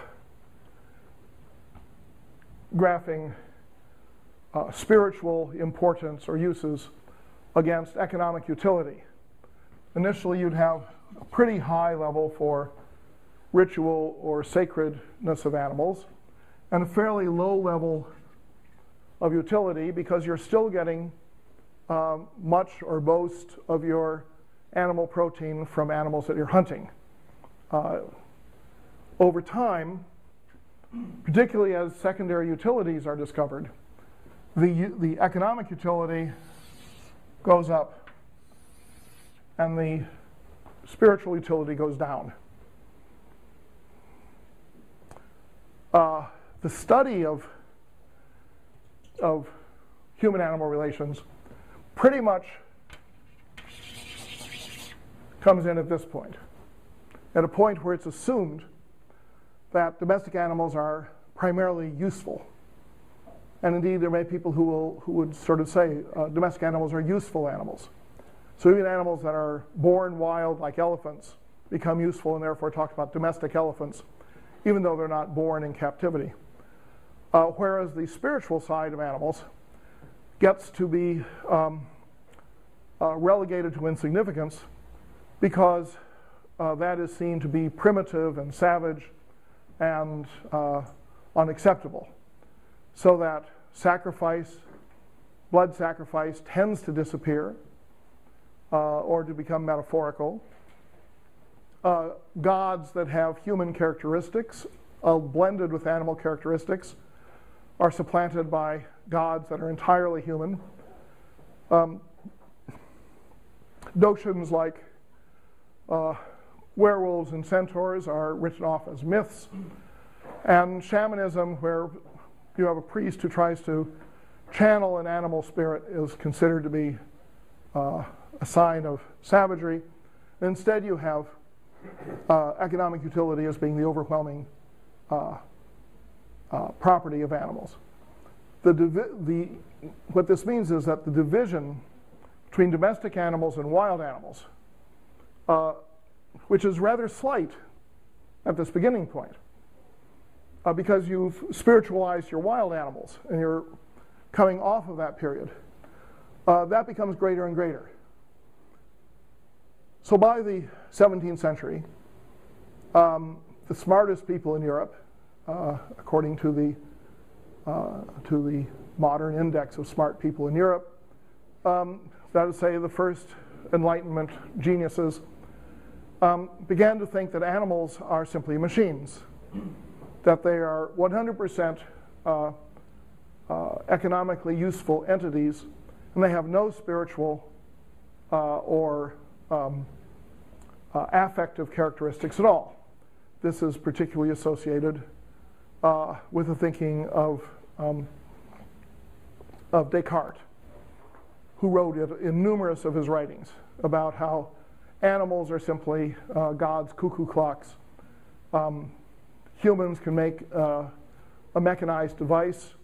S1: graphing uh, spiritual importance or uses against economic utility. Initially, you'd have a pretty high level for ritual or sacredness of animals, and a fairly low level of utility because you're still getting um, much or most of your animal protein from animals that you're hunting. Uh, over time, particularly as secondary utilities are discovered, the, the economic utility goes up and the spiritual utility goes down. Uh, the study of, of human animal relations pretty much comes in at this point, at a point where it's assumed that domestic animals are primarily useful. And indeed, there may be people who, will, who would sort of say uh, domestic animals are useful animals. So even animals that are born wild, like elephants, become useful and therefore talk about domestic elephants, even though they're not born in captivity. Uh, whereas the spiritual side of animals gets to be um, uh, relegated to insignificance because uh, that is seen to be primitive and savage and uh, unacceptable. So that sacrifice, blood sacrifice, tends to disappear uh, or to become metaphorical. Uh, gods that have human characteristics, uh, blended with animal characteristics, are supplanted by gods that are entirely human. Um, notions like uh, werewolves and centaurs are written off as myths. And shamanism, where you have a priest who tries to channel an animal spirit, is considered to be uh, a sign of savagery. Instead, you have uh, economic utility as being the overwhelming uh, uh property of animals. The, the, what this means is that the division between domestic animals and wild animals, uh, which is rather slight at this beginning point uh, because you've spiritualized your wild animals and you're coming off of that period. Uh, that becomes greater and greater. So by the 17th century, um, the smartest people in Europe, uh, according to the uh, to the modern index of smart people in Europe, um, that is, say, the first Enlightenment geniuses, um, began to think that animals are simply machines, that they are 100% uh, uh, economically useful entities, and they have no spiritual uh, or um, uh, affective characteristics at all. This is particularly associated uh, with the thinking of, um, of Descartes, who wrote in numerous of his writings about how animals are simply uh, God's cuckoo clocks. Um, humans can make uh, a mechanized device,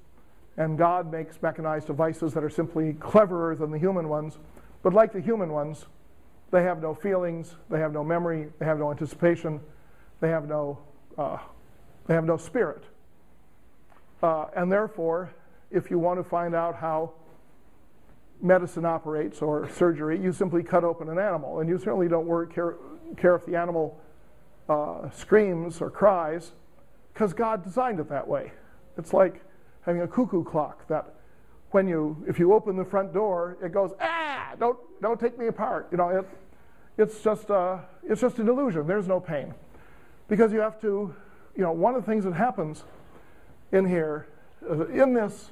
S1: and God makes mechanized devices that are simply cleverer than the human ones. But like the human ones, they have no feelings, they have no memory, they have no anticipation, they have no, uh, they have no spirit. Uh, and therefore, if you want to find out how medicine operates or surgery, you simply cut open an animal. And you certainly don't worry, care, care if the animal uh, screams or cries, because God designed it that way. It's like having a cuckoo clock that when you, if you open the front door, it goes, ah, don't, don't take me apart. You know, it, it's, just, uh, it's just an illusion. There's no pain. Because you have to, you know, one of the things that happens in here, uh, in this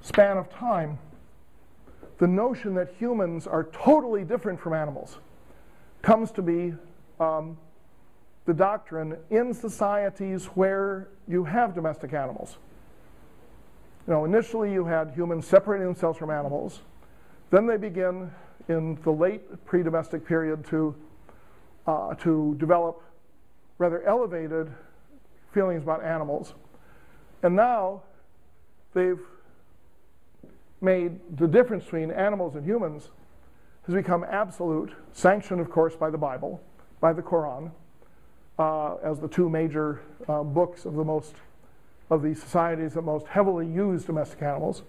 S1: span of time, the notion that humans are totally different from animals comes to be um, the doctrine in societies where you have domestic animals. You know, initially you had humans separating themselves from animals. Then they begin in the late pre-domestic period to, uh, to develop rather elevated feelings about animals. And now they've made the difference between animals and humans has become absolute, sanctioned, of course, by the Bible, by the Quran, uh, as the two major uh, books of the most of the societies that most heavily use domestic animals.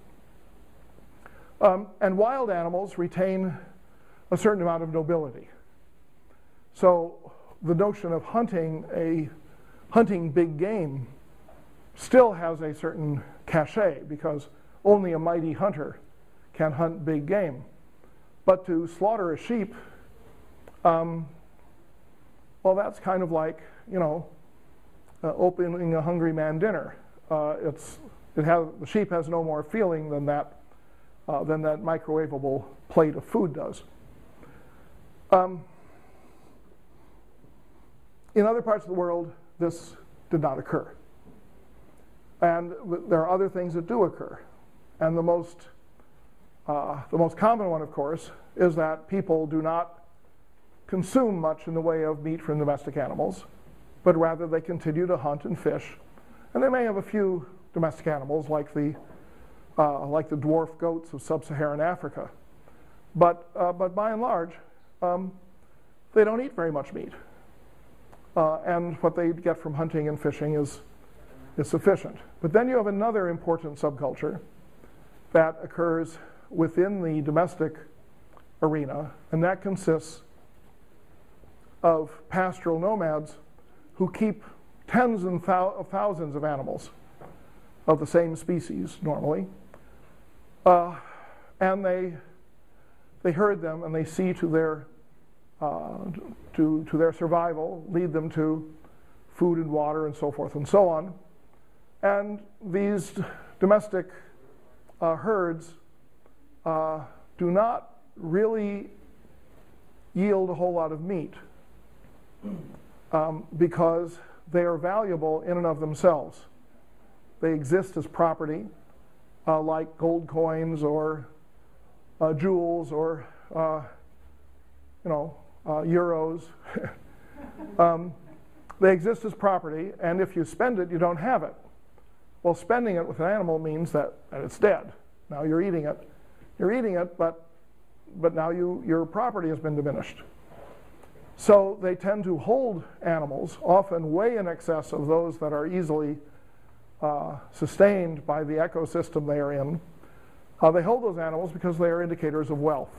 S1: Um, and wild animals retain a certain amount of nobility. So the notion of hunting a hunting big game still has a certain cachet because only a mighty hunter can hunt big game. But to slaughter a sheep, um, well, that's kind of like, you know, uh, opening a hungry man dinner. Uh, it's, it has, the sheep has no more feeling than that, uh, than that microwavable plate of food does. Um, in other parts of the world, this did not occur. And there are other things that do occur. And the most, uh, the most common one, of course, is that people do not consume much in the way of meat from domestic animals, but rather they continue to hunt and fish. And they may have a few domestic animals like the, uh, like the dwarf goats of sub-Saharan Africa. But, uh, but by and large, um, they don't eat very much meat. Uh, and what they get from hunting and fishing is, is sufficient. But then you have another important subculture that occurs within the domestic arena, and that consists of pastoral nomads who keep tens and thou of thousands of animals of the same species normally. Uh, and they they herd them and they see to their, uh, to, to their survival, lead them to food and water and so forth and so on. And these domestic uh, herds uh, do not really yield a whole lot of meat um, because they are valuable in and of themselves. They exist as property, uh, like gold coins or uh, jewels or, uh, you know, uh, euros. um, they exist as property, and if you spend it, you don't have it. Well, spending it with an animal means that, it's dead. Now you're eating it. You're eating it, but, but now you, your property has been diminished. So they tend to hold animals, often way in excess of those that are easily uh, sustained by the ecosystem they are in. Uh, they hold those animals because they are indicators of wealth.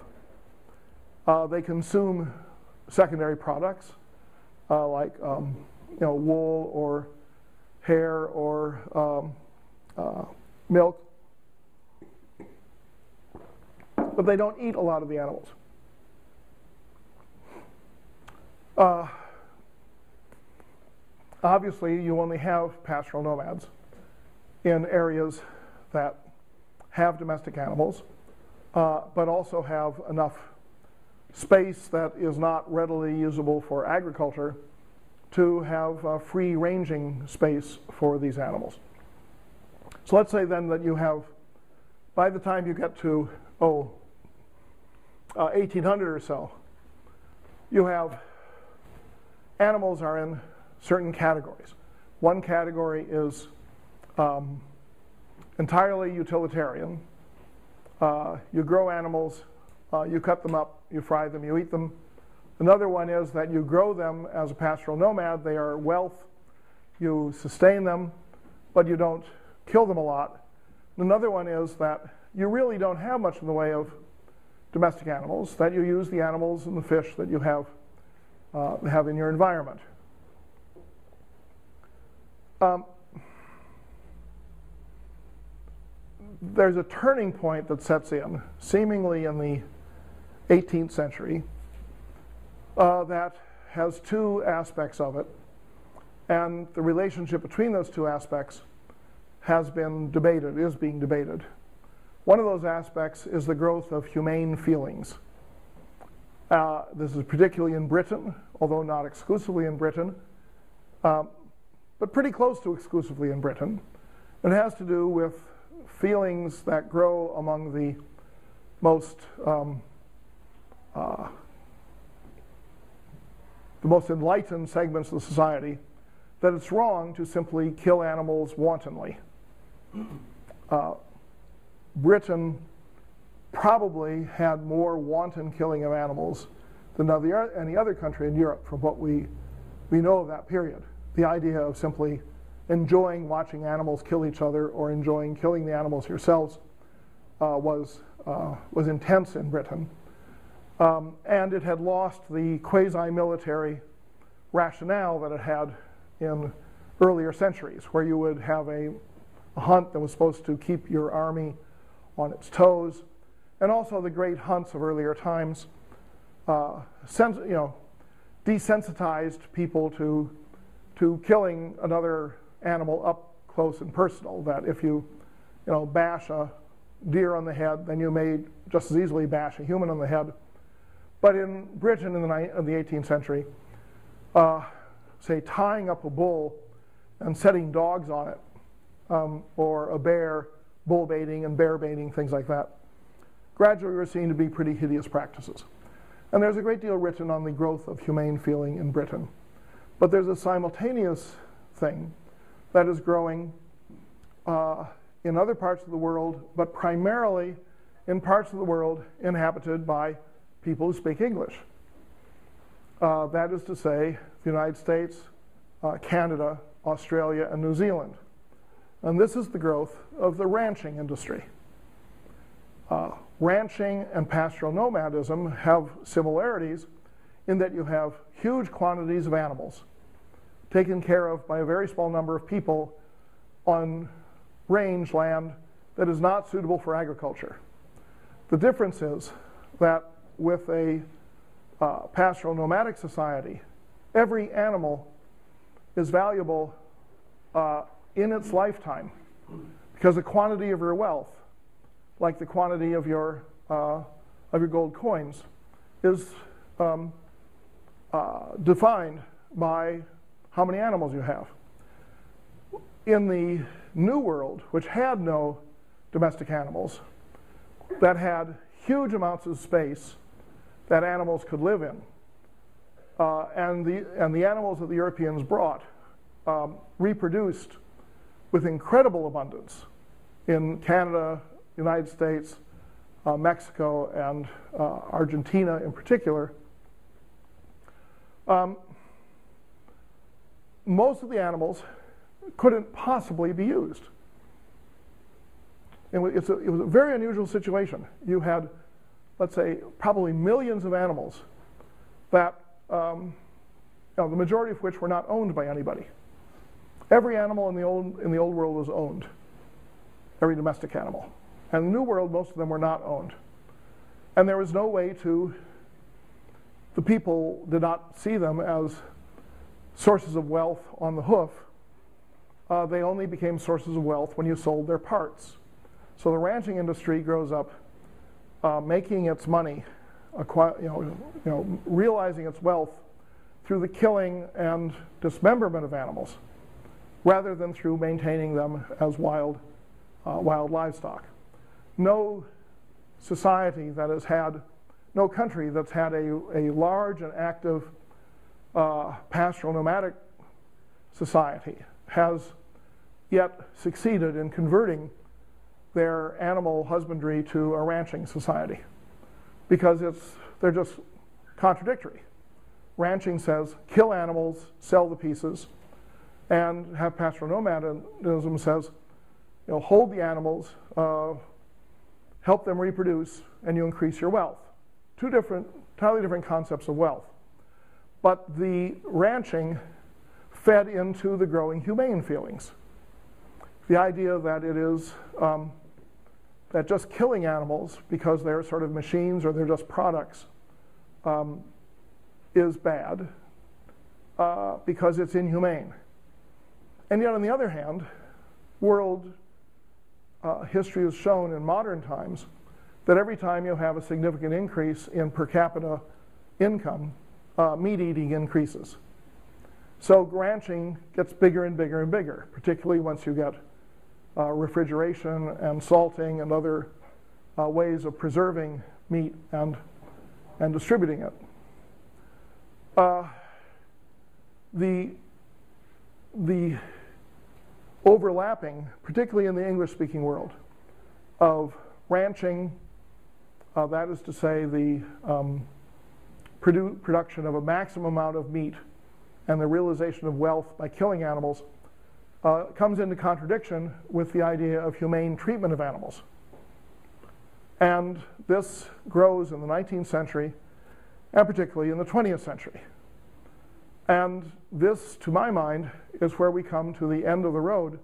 S1: Uh, they consume secondary products uh, like um, you know, wool or hair or um, uh, milk. But they don't eat a lot of the animals. Uh, obviously, you only have pastoral nomads in areas that have domestic animals, uh, but also have enough space that is not readily usable for agriculture to have free ranging space for these animals. So let's say then that you have, by the time you get to, oh, uh, 1800 or so, you have animals are in certain categories. One category is um, entirely utilitarian. Uh, you grow animals, uh, you cut them up, you fry them, you eat them. Another one is that you grow them as a pastoral nomad. They are wealth. You sustain them, but you don't kill them a lot. Another one is that you really don't have much in the way of domestic animals, that you use the animals and the fish that you have uh, have in your environment. Um, there's a turning point that sets in, seemingly in the 18th century, uh, that has two aspects of it. And the relationship between those two aspects has been debated, is being debated. One of those aspects is the growth of humane feelings. Uh, this is particularly in Britain, although not exclusively in Britain, um, but pretty close to exclusively in Britain. It has to do with feelings that grow among the most um, uh, the most enlightened segments of society that it's wrong to simply kill animals wantonly. Uh, Britain probably had more wanton killing of animals than any other country in Europe from what we, we know of that period. The idea of simply enjoying watching animals kill each other or enjoying killing the animals yourselves uh, was, uh, was intense in Britain. Um, and it had lost the quasi military rationale that it had in earlier centuries, where you would have a, a hunt that was supposed to keep your army on its toes and also the great hunts of earlier times, uh, you know, desensitized people to, to killing another animal up close and personal. That if you, you know, bash a deer on the head, then you may just as easily bash a human on the head. But in Britain in the, in the 18th century, uh, say tying up a bull and setting dogs on it, um, or a bear, bull baiting and bear baiting, things like that, gradually were seen to be pretty hideous practices. And there's a great deal written on the growth of humane feeling in Britain. But there's a simultaneous thing that is growing uh, in other parts of the world, but primarily in parts of the world inhabited by people who speak English. Uh, that is to say, the United States, uh, Canada, Australia, and New Zealand. And this is the growth of the ranching industry. Uh, ranching and pastoral nomadism have similarities in that you have huge quantities of animals taken care of by a very small number of people on range land that is not suitable for agriculture. The difference is that with a uh, pastoral nomadic society, every animal is valuable uh, in its lifetime because the quantity of your wealth like the quantity of your, uh, of your gold coins, is um, uh, defined by how many animals you have. In the New World, which had no domestic animals, that had huge amounts of space that animals could live in, uh, and, the, and the animals that the Europeans brought um, reproduced with incredible abundance in Canada, United States, uh, Mexico, and uh, Argentina in particular, Um, most of the animals couldn't possibly be used. It was, a, it was a very unusual situation. You had, let's say, probably millions of animals that, um, you know, the majority of which were not owned by anybody. Every animal in the old, in the old world was owned, every domestic animal. And in the New World, most of them were not owned. And there was no way to, the people did not see them as sources of wealth on the hoof. Uh, they only became sources of wealth when you sold their parts. So the ranching industry grows up uh, making its money, acquire, you, know, you know, realizing its wealth through the killing and dismemberment of animals rather than through maintaining them as wild, uh, wild livestock. No society that has had, no country that's had a, a large and active uh, pastoral nomadic society has yet succeeded in converting their animal husbandry to a ranching society because it's, they're just contradictory. Ranching says kill animals, sell the pieces, and have pastoral nomadism says you know, hold the animals, uh, help them reproduce, and you increase your wealth. Two different, entirely different concepts of wealth. But the ranching fed into the growing humane feelings. The idea that it is um, that just killing animals because they're sort of machines or they're just products um, is bad uh, because it's inhumane. And yet, on the other hand, world uh, history has shown in modern times that every time you have a significant increase in per capita income, uh, meat eating increases. So ranching gets bigger and bigger and bigger, particularly once you get uh, refrigeration and salting and other uh, ways of preserving meat and, and distributing it. Uh, the, the overlapping, particularly in the English speaking world, of ranching, uh, that is to say, the um, produ production of a maximum amount of meat and the realization of wealth by killing animals uh, comes into contradiction with the idea of humane treatment of animals. And this grows in the 19th century and particularly in the 20th century. And this, to my mind, is where we come to the end of the road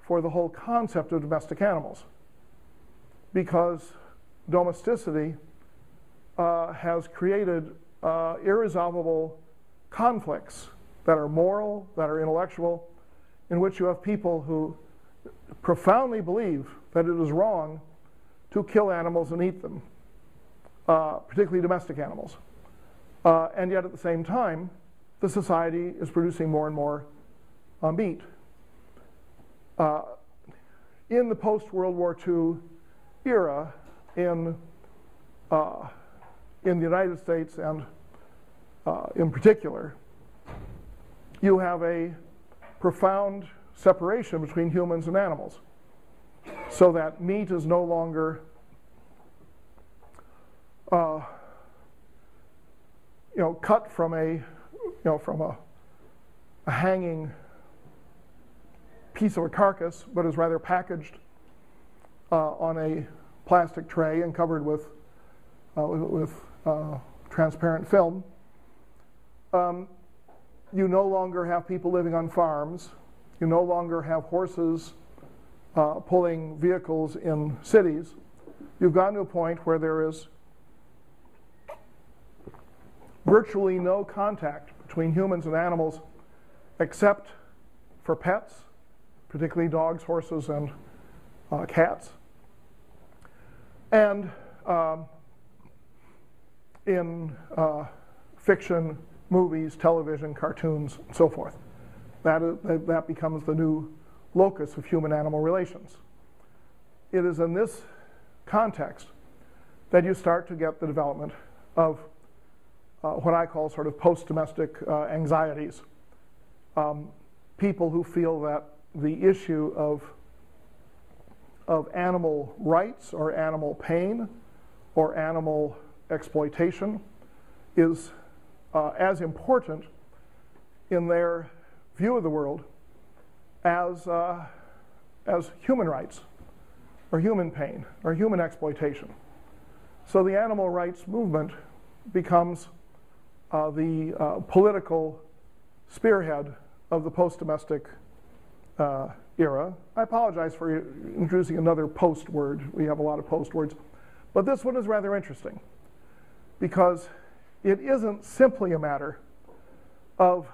S1: for the whole concept of domestic animals. Because domesticity uh, has created uh, irresolvable conflicts that are moral, that are intellectual, in which you have people who profoundly believe that it is wrong to kill animals and eat them, uh, particularly domestic animals. Uh, and yet at the same time, the society is producing more and more uh, meat. Uh, in the post-World War II era, in, uh, in the United States and uh, in particular, you have a profound separation between humans and animals so that meat is no longer uh, you know cut from a you know from a, a hanging piece of a carcass but is rather packaged uh, on a plastic tray and covered with uh, with, uh, transparent film um, you no longer have people living on farms. You no longer have horses uh, pulling vehicles in cities. You've gotten to a point where there is virtually no contact between humans and animals except for pets, particularly dogs, horses, and uh, cats. And um, in uh, fiction, movies, television, cartoons, and so forth. That, is, that becomes the new locus of human animal relations. It is in this context that you start to get the development of uh, what I call sort of post domestic uh, anxieties. Um, people who feel that the issue of, of animal rights or animal pain or animal exploitation is uh, as important in their view of the world as, uh, as human rights or human pain or human exploitation. So the animal rights movement becomes uh, the uh, political spearhead of the post domestic uh, era. I apologize for introducing another post word. We have a lot of post words. But this one is rather interesting because it isn't simply a matter of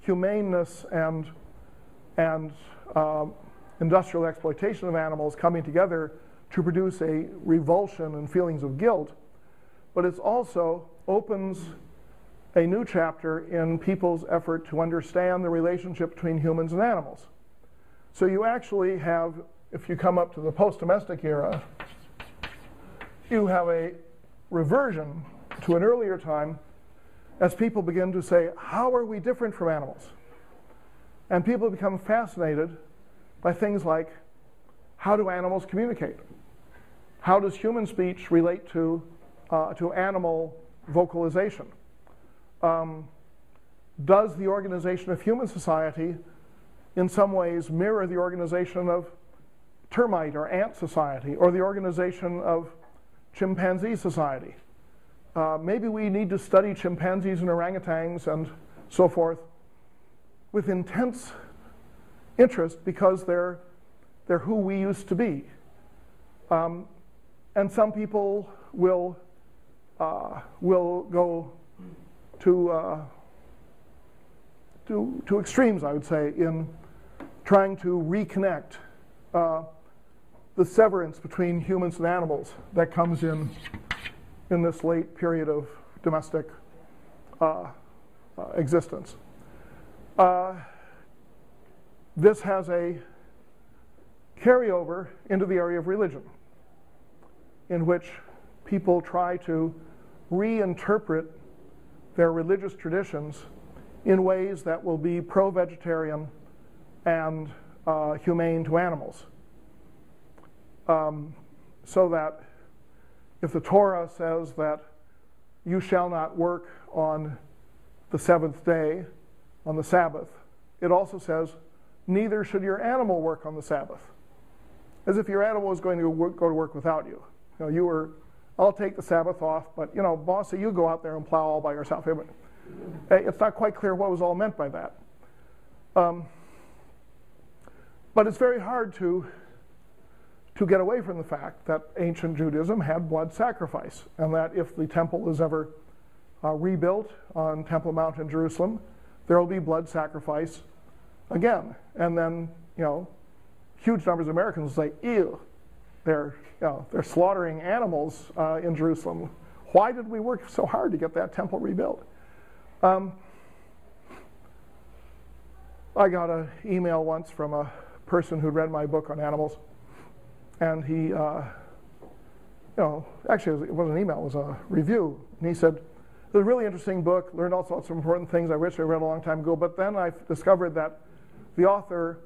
S1: humaneness and, and um, industrial exploitation of animals coming together to produce a revulsion and feelings of guilt, but it also opens a new chapter in people's effort to understand the relationship between humans and animals. So you actually have, if you come up to the post domestic era, you have a reversion to an earlier time as people begin to say, How are we different from animals? And people become fascinated by things like how do animals communicate? How does human speech relate to, uh, to animal vocalization? Um, does the organization of human society in some ways mirror the organization of termite or ant society or the organization of chimpanzee society? Uh, maybe we need to study chimpanzees and orangutans and so forth with intense interest because they're, they're who we used to be. Um, and some people will, uh, will go to, uh, to, to extremes, I would say, in trying to reconnect uh, the severance between humans and animals that comes in in this late period of domestic uh, uh, existence. Uh, this has a carryover into the area of religion, in which people try to reinterpret their religious traditions in ways that will be pro vegetarian and uh, humane to animals. Um, so that if the Torah says that you shall not work on the seventh day, on the Sabbath, it also says, neither should your animal work on the Sabbath. As if your animal was going to go to work without you. You know, you were, I'll take the Sabbath off, but you know, bossy, you go out there and plow all by yourself. It's not quite clear what was all meant by that. Um, but it's very hard to to get away from the fact that ancient Judaism had blood sacrifice, and that if the temple is ever uh, rebuilt on Temple Mount in Jerusalem, there will be blood sacrifice again. And then, you know, huge numbers of Americans will say, ew, they're, you know, they're slaughtering animals uh, in Jerusalem. Why did we work so hard to get that temple rebuilt? Um, I got an email once from a person who'd read my book on animals and he, uh, you know, actually it wasn't an email, it was a review. And he said, it was a really interesting book, learned all sorts of important things I wish I read a long time ago, but then I discovered that the author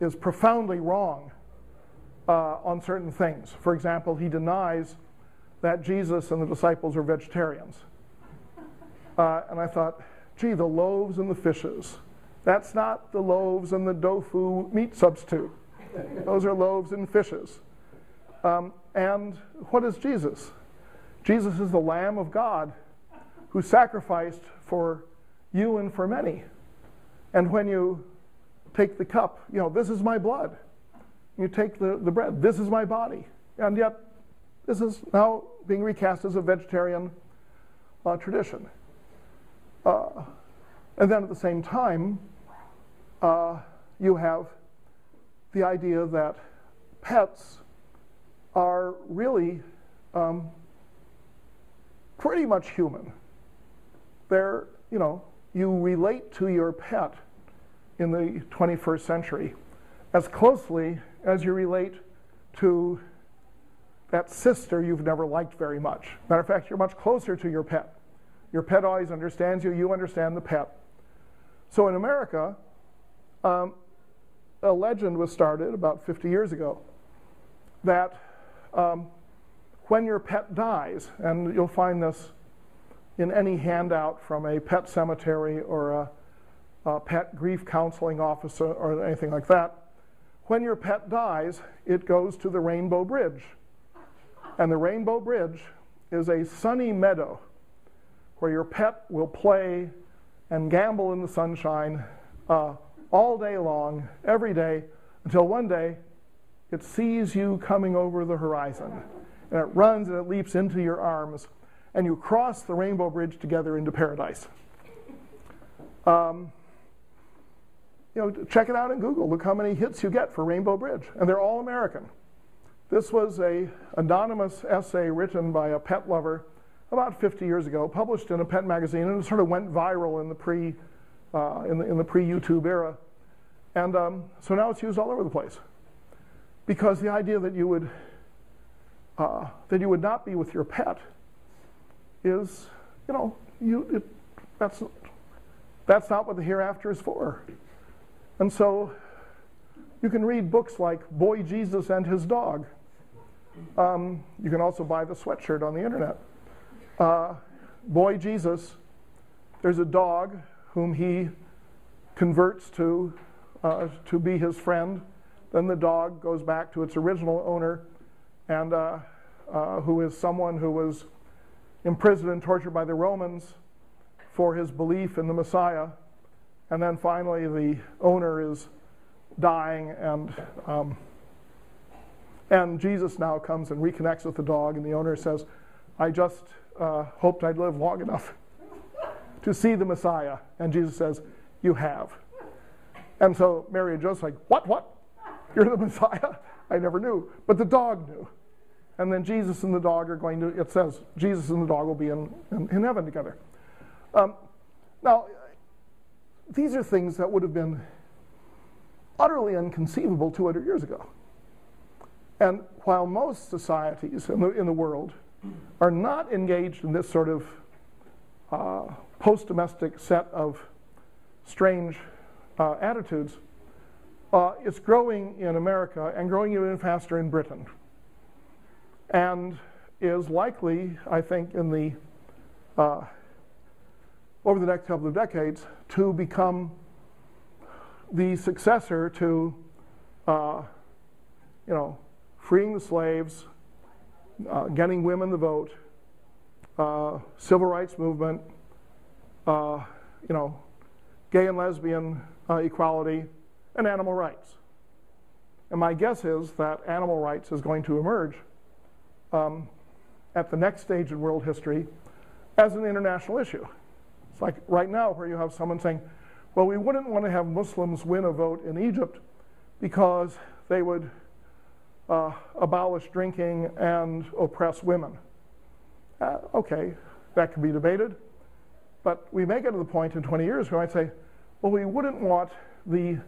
S1: is profoundly wrong uh, on certain things. For example, he denies that Jesus and the disciples are vegetarians. Uh, and I thought, gee, the loaves and the fishes. That's not the loaves and the tofu meat substitute. Those are loaves and fishes. Um, and what is Jesus? Jesus is the Lamb of God who sacrificed for you and for many. And when you take the cup, you know, this is my blood. You take the, the bread, this is my body. And yet, this is now being recast as a vegetarian uh, tradition. Uh, and then at the same time, uh, you have the idea that pets are really um, pretty much human. They're, you know, you relate to your pet in the 21st century as closely as you relate to that sister you've never liked very much. Matter of fact, you're much closer to your pet. Your pet always understands you, you understand the pet. So in America, um, a legend was started about 50 years ago that um, when your pet dies, and you'll find this in any handout from a pet cemetery or a, a pet grief counseling officer or anything like that. When your pet dies, it goes to the Rainbow Bridge. And the Rainbow Bridge is a sunny meadow where your pet will play and gambol in the sunshine uh, all day long, every day, until one day it sees you coming over the horizon. And it runs and it leaps into your arms, and you cross the Rainbow Bridge together into paradise. Um, you know, check it out in Google. Look how many hits you get for Rainbow Bridge, and they're all American. This was a anonymous essay written by a pet lover about 50 years ago, published in a pet magazine, and it sort of went viral in the pre uh, in the, in the pre-YouTube era, and um, so now it's used all over the place because the idea that you would uh, that you would not be with your pet is, you know, you it, that's that's not what the hereafter is for. And so you can read books like Boy Jesus and His Dog. Um, you can also buy the sweatshirt on the internet. Uh, Boy Jesus, there's a dog whom he converts to, uh, to be his friend. Then the dog goes back to its original owner, and uh, uh who is someone who was imprisoned and tortured by the Romans for his belief in the Messiah. And then finally, the owner is dying, and, um, and Jesus now comes and reconnects with the dog, and the owner says, I just uh, hoped I'd live long enough to see the Messiah. And Jesus says, You have. And so Mary and Joseph like, What, what? You're the Messiah? I never knew. But the dog knew. And then Jesus and the dog are going to, it says, Jesus and the dog will be in, in, in heaven together. Um, now, these are things that would have been utterly inconceivable 200 years ago. And while most societies in the, in the world are not engaged in this sort of uh, post domestic set of strange uh, attitudes, uh, it's growing in America and growing even faster in Britain. And is likely, I think, in the uh, over the next couple of decades to become the successor to, uh, you know, freeing the slaves, uh, getting women the vote, uh, civil rights movement, uh, you know, gay and lesbian uh, equality, and animal rights. And my guess is that animal rights is going to emerge um, at the next stage in world history as an international issue. It's like right now where you have someone saying, well, we wouldn't want to have Muslims win a vote in Egypt because they would uh, abolish drinking and oppress women. Uh, okay, that can be debated. But we may get to the point in 20 years where I say, well, we wouldn't want the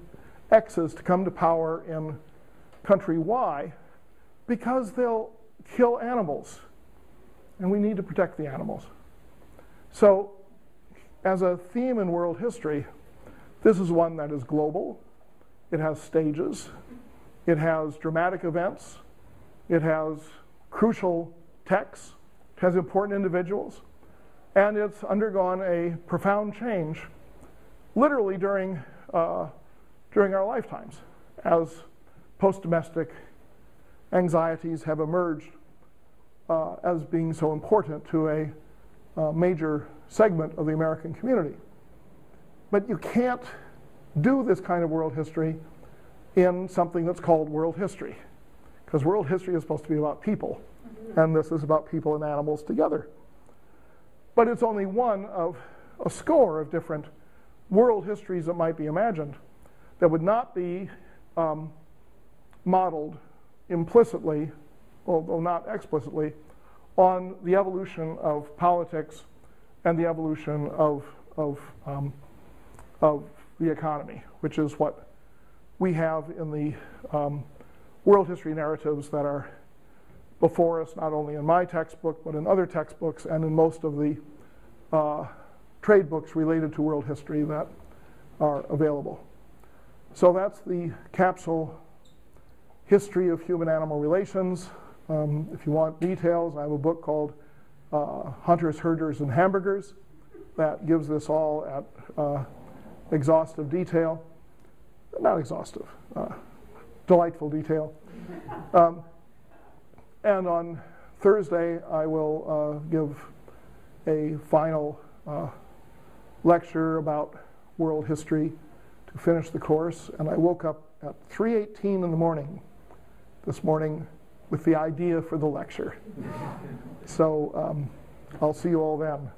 S1: X's to come to power in country Y because they'll kill animals. And we need to protect the animals. So as a theme in world history, this is one that is global. It has stages. It has dramatic events. It has crucial texts. It has important individuals. And it's undergone a profound change, literally during, uh, during our lifetimes, as post domestic anxieties have emerged uh, as being so important to a uh, major segment of the American community. But you can't do this kind of world history in something that's called world history, because world history is supposed to be about people, and this is about people and animals together. But it's only one of a score of different world histories that might be imagined that would not be um, modeled implicitly, although not explicitly, on the evolution of politics and the evolution of, of, um, of the economy, which is what we have in the um, world history narratives that are before us, not only in my textbook, but in other textbooks and in most of the uh, trade books related to world history that are available. So that's the capsule history of human animal relations. Um, if you want details, I have a book called uh, Hunters, Herders, and Hamburgers. That gives this all at uh, exhaustive detail. Not exhaustive, uh, delightful detail. Um, and on Thursday, I will uh, give a final uh, lecture about world history to finish the course. And I woke up at 3.18 in the morning this morning with the idea for the lecture. So um, I'll see you all then.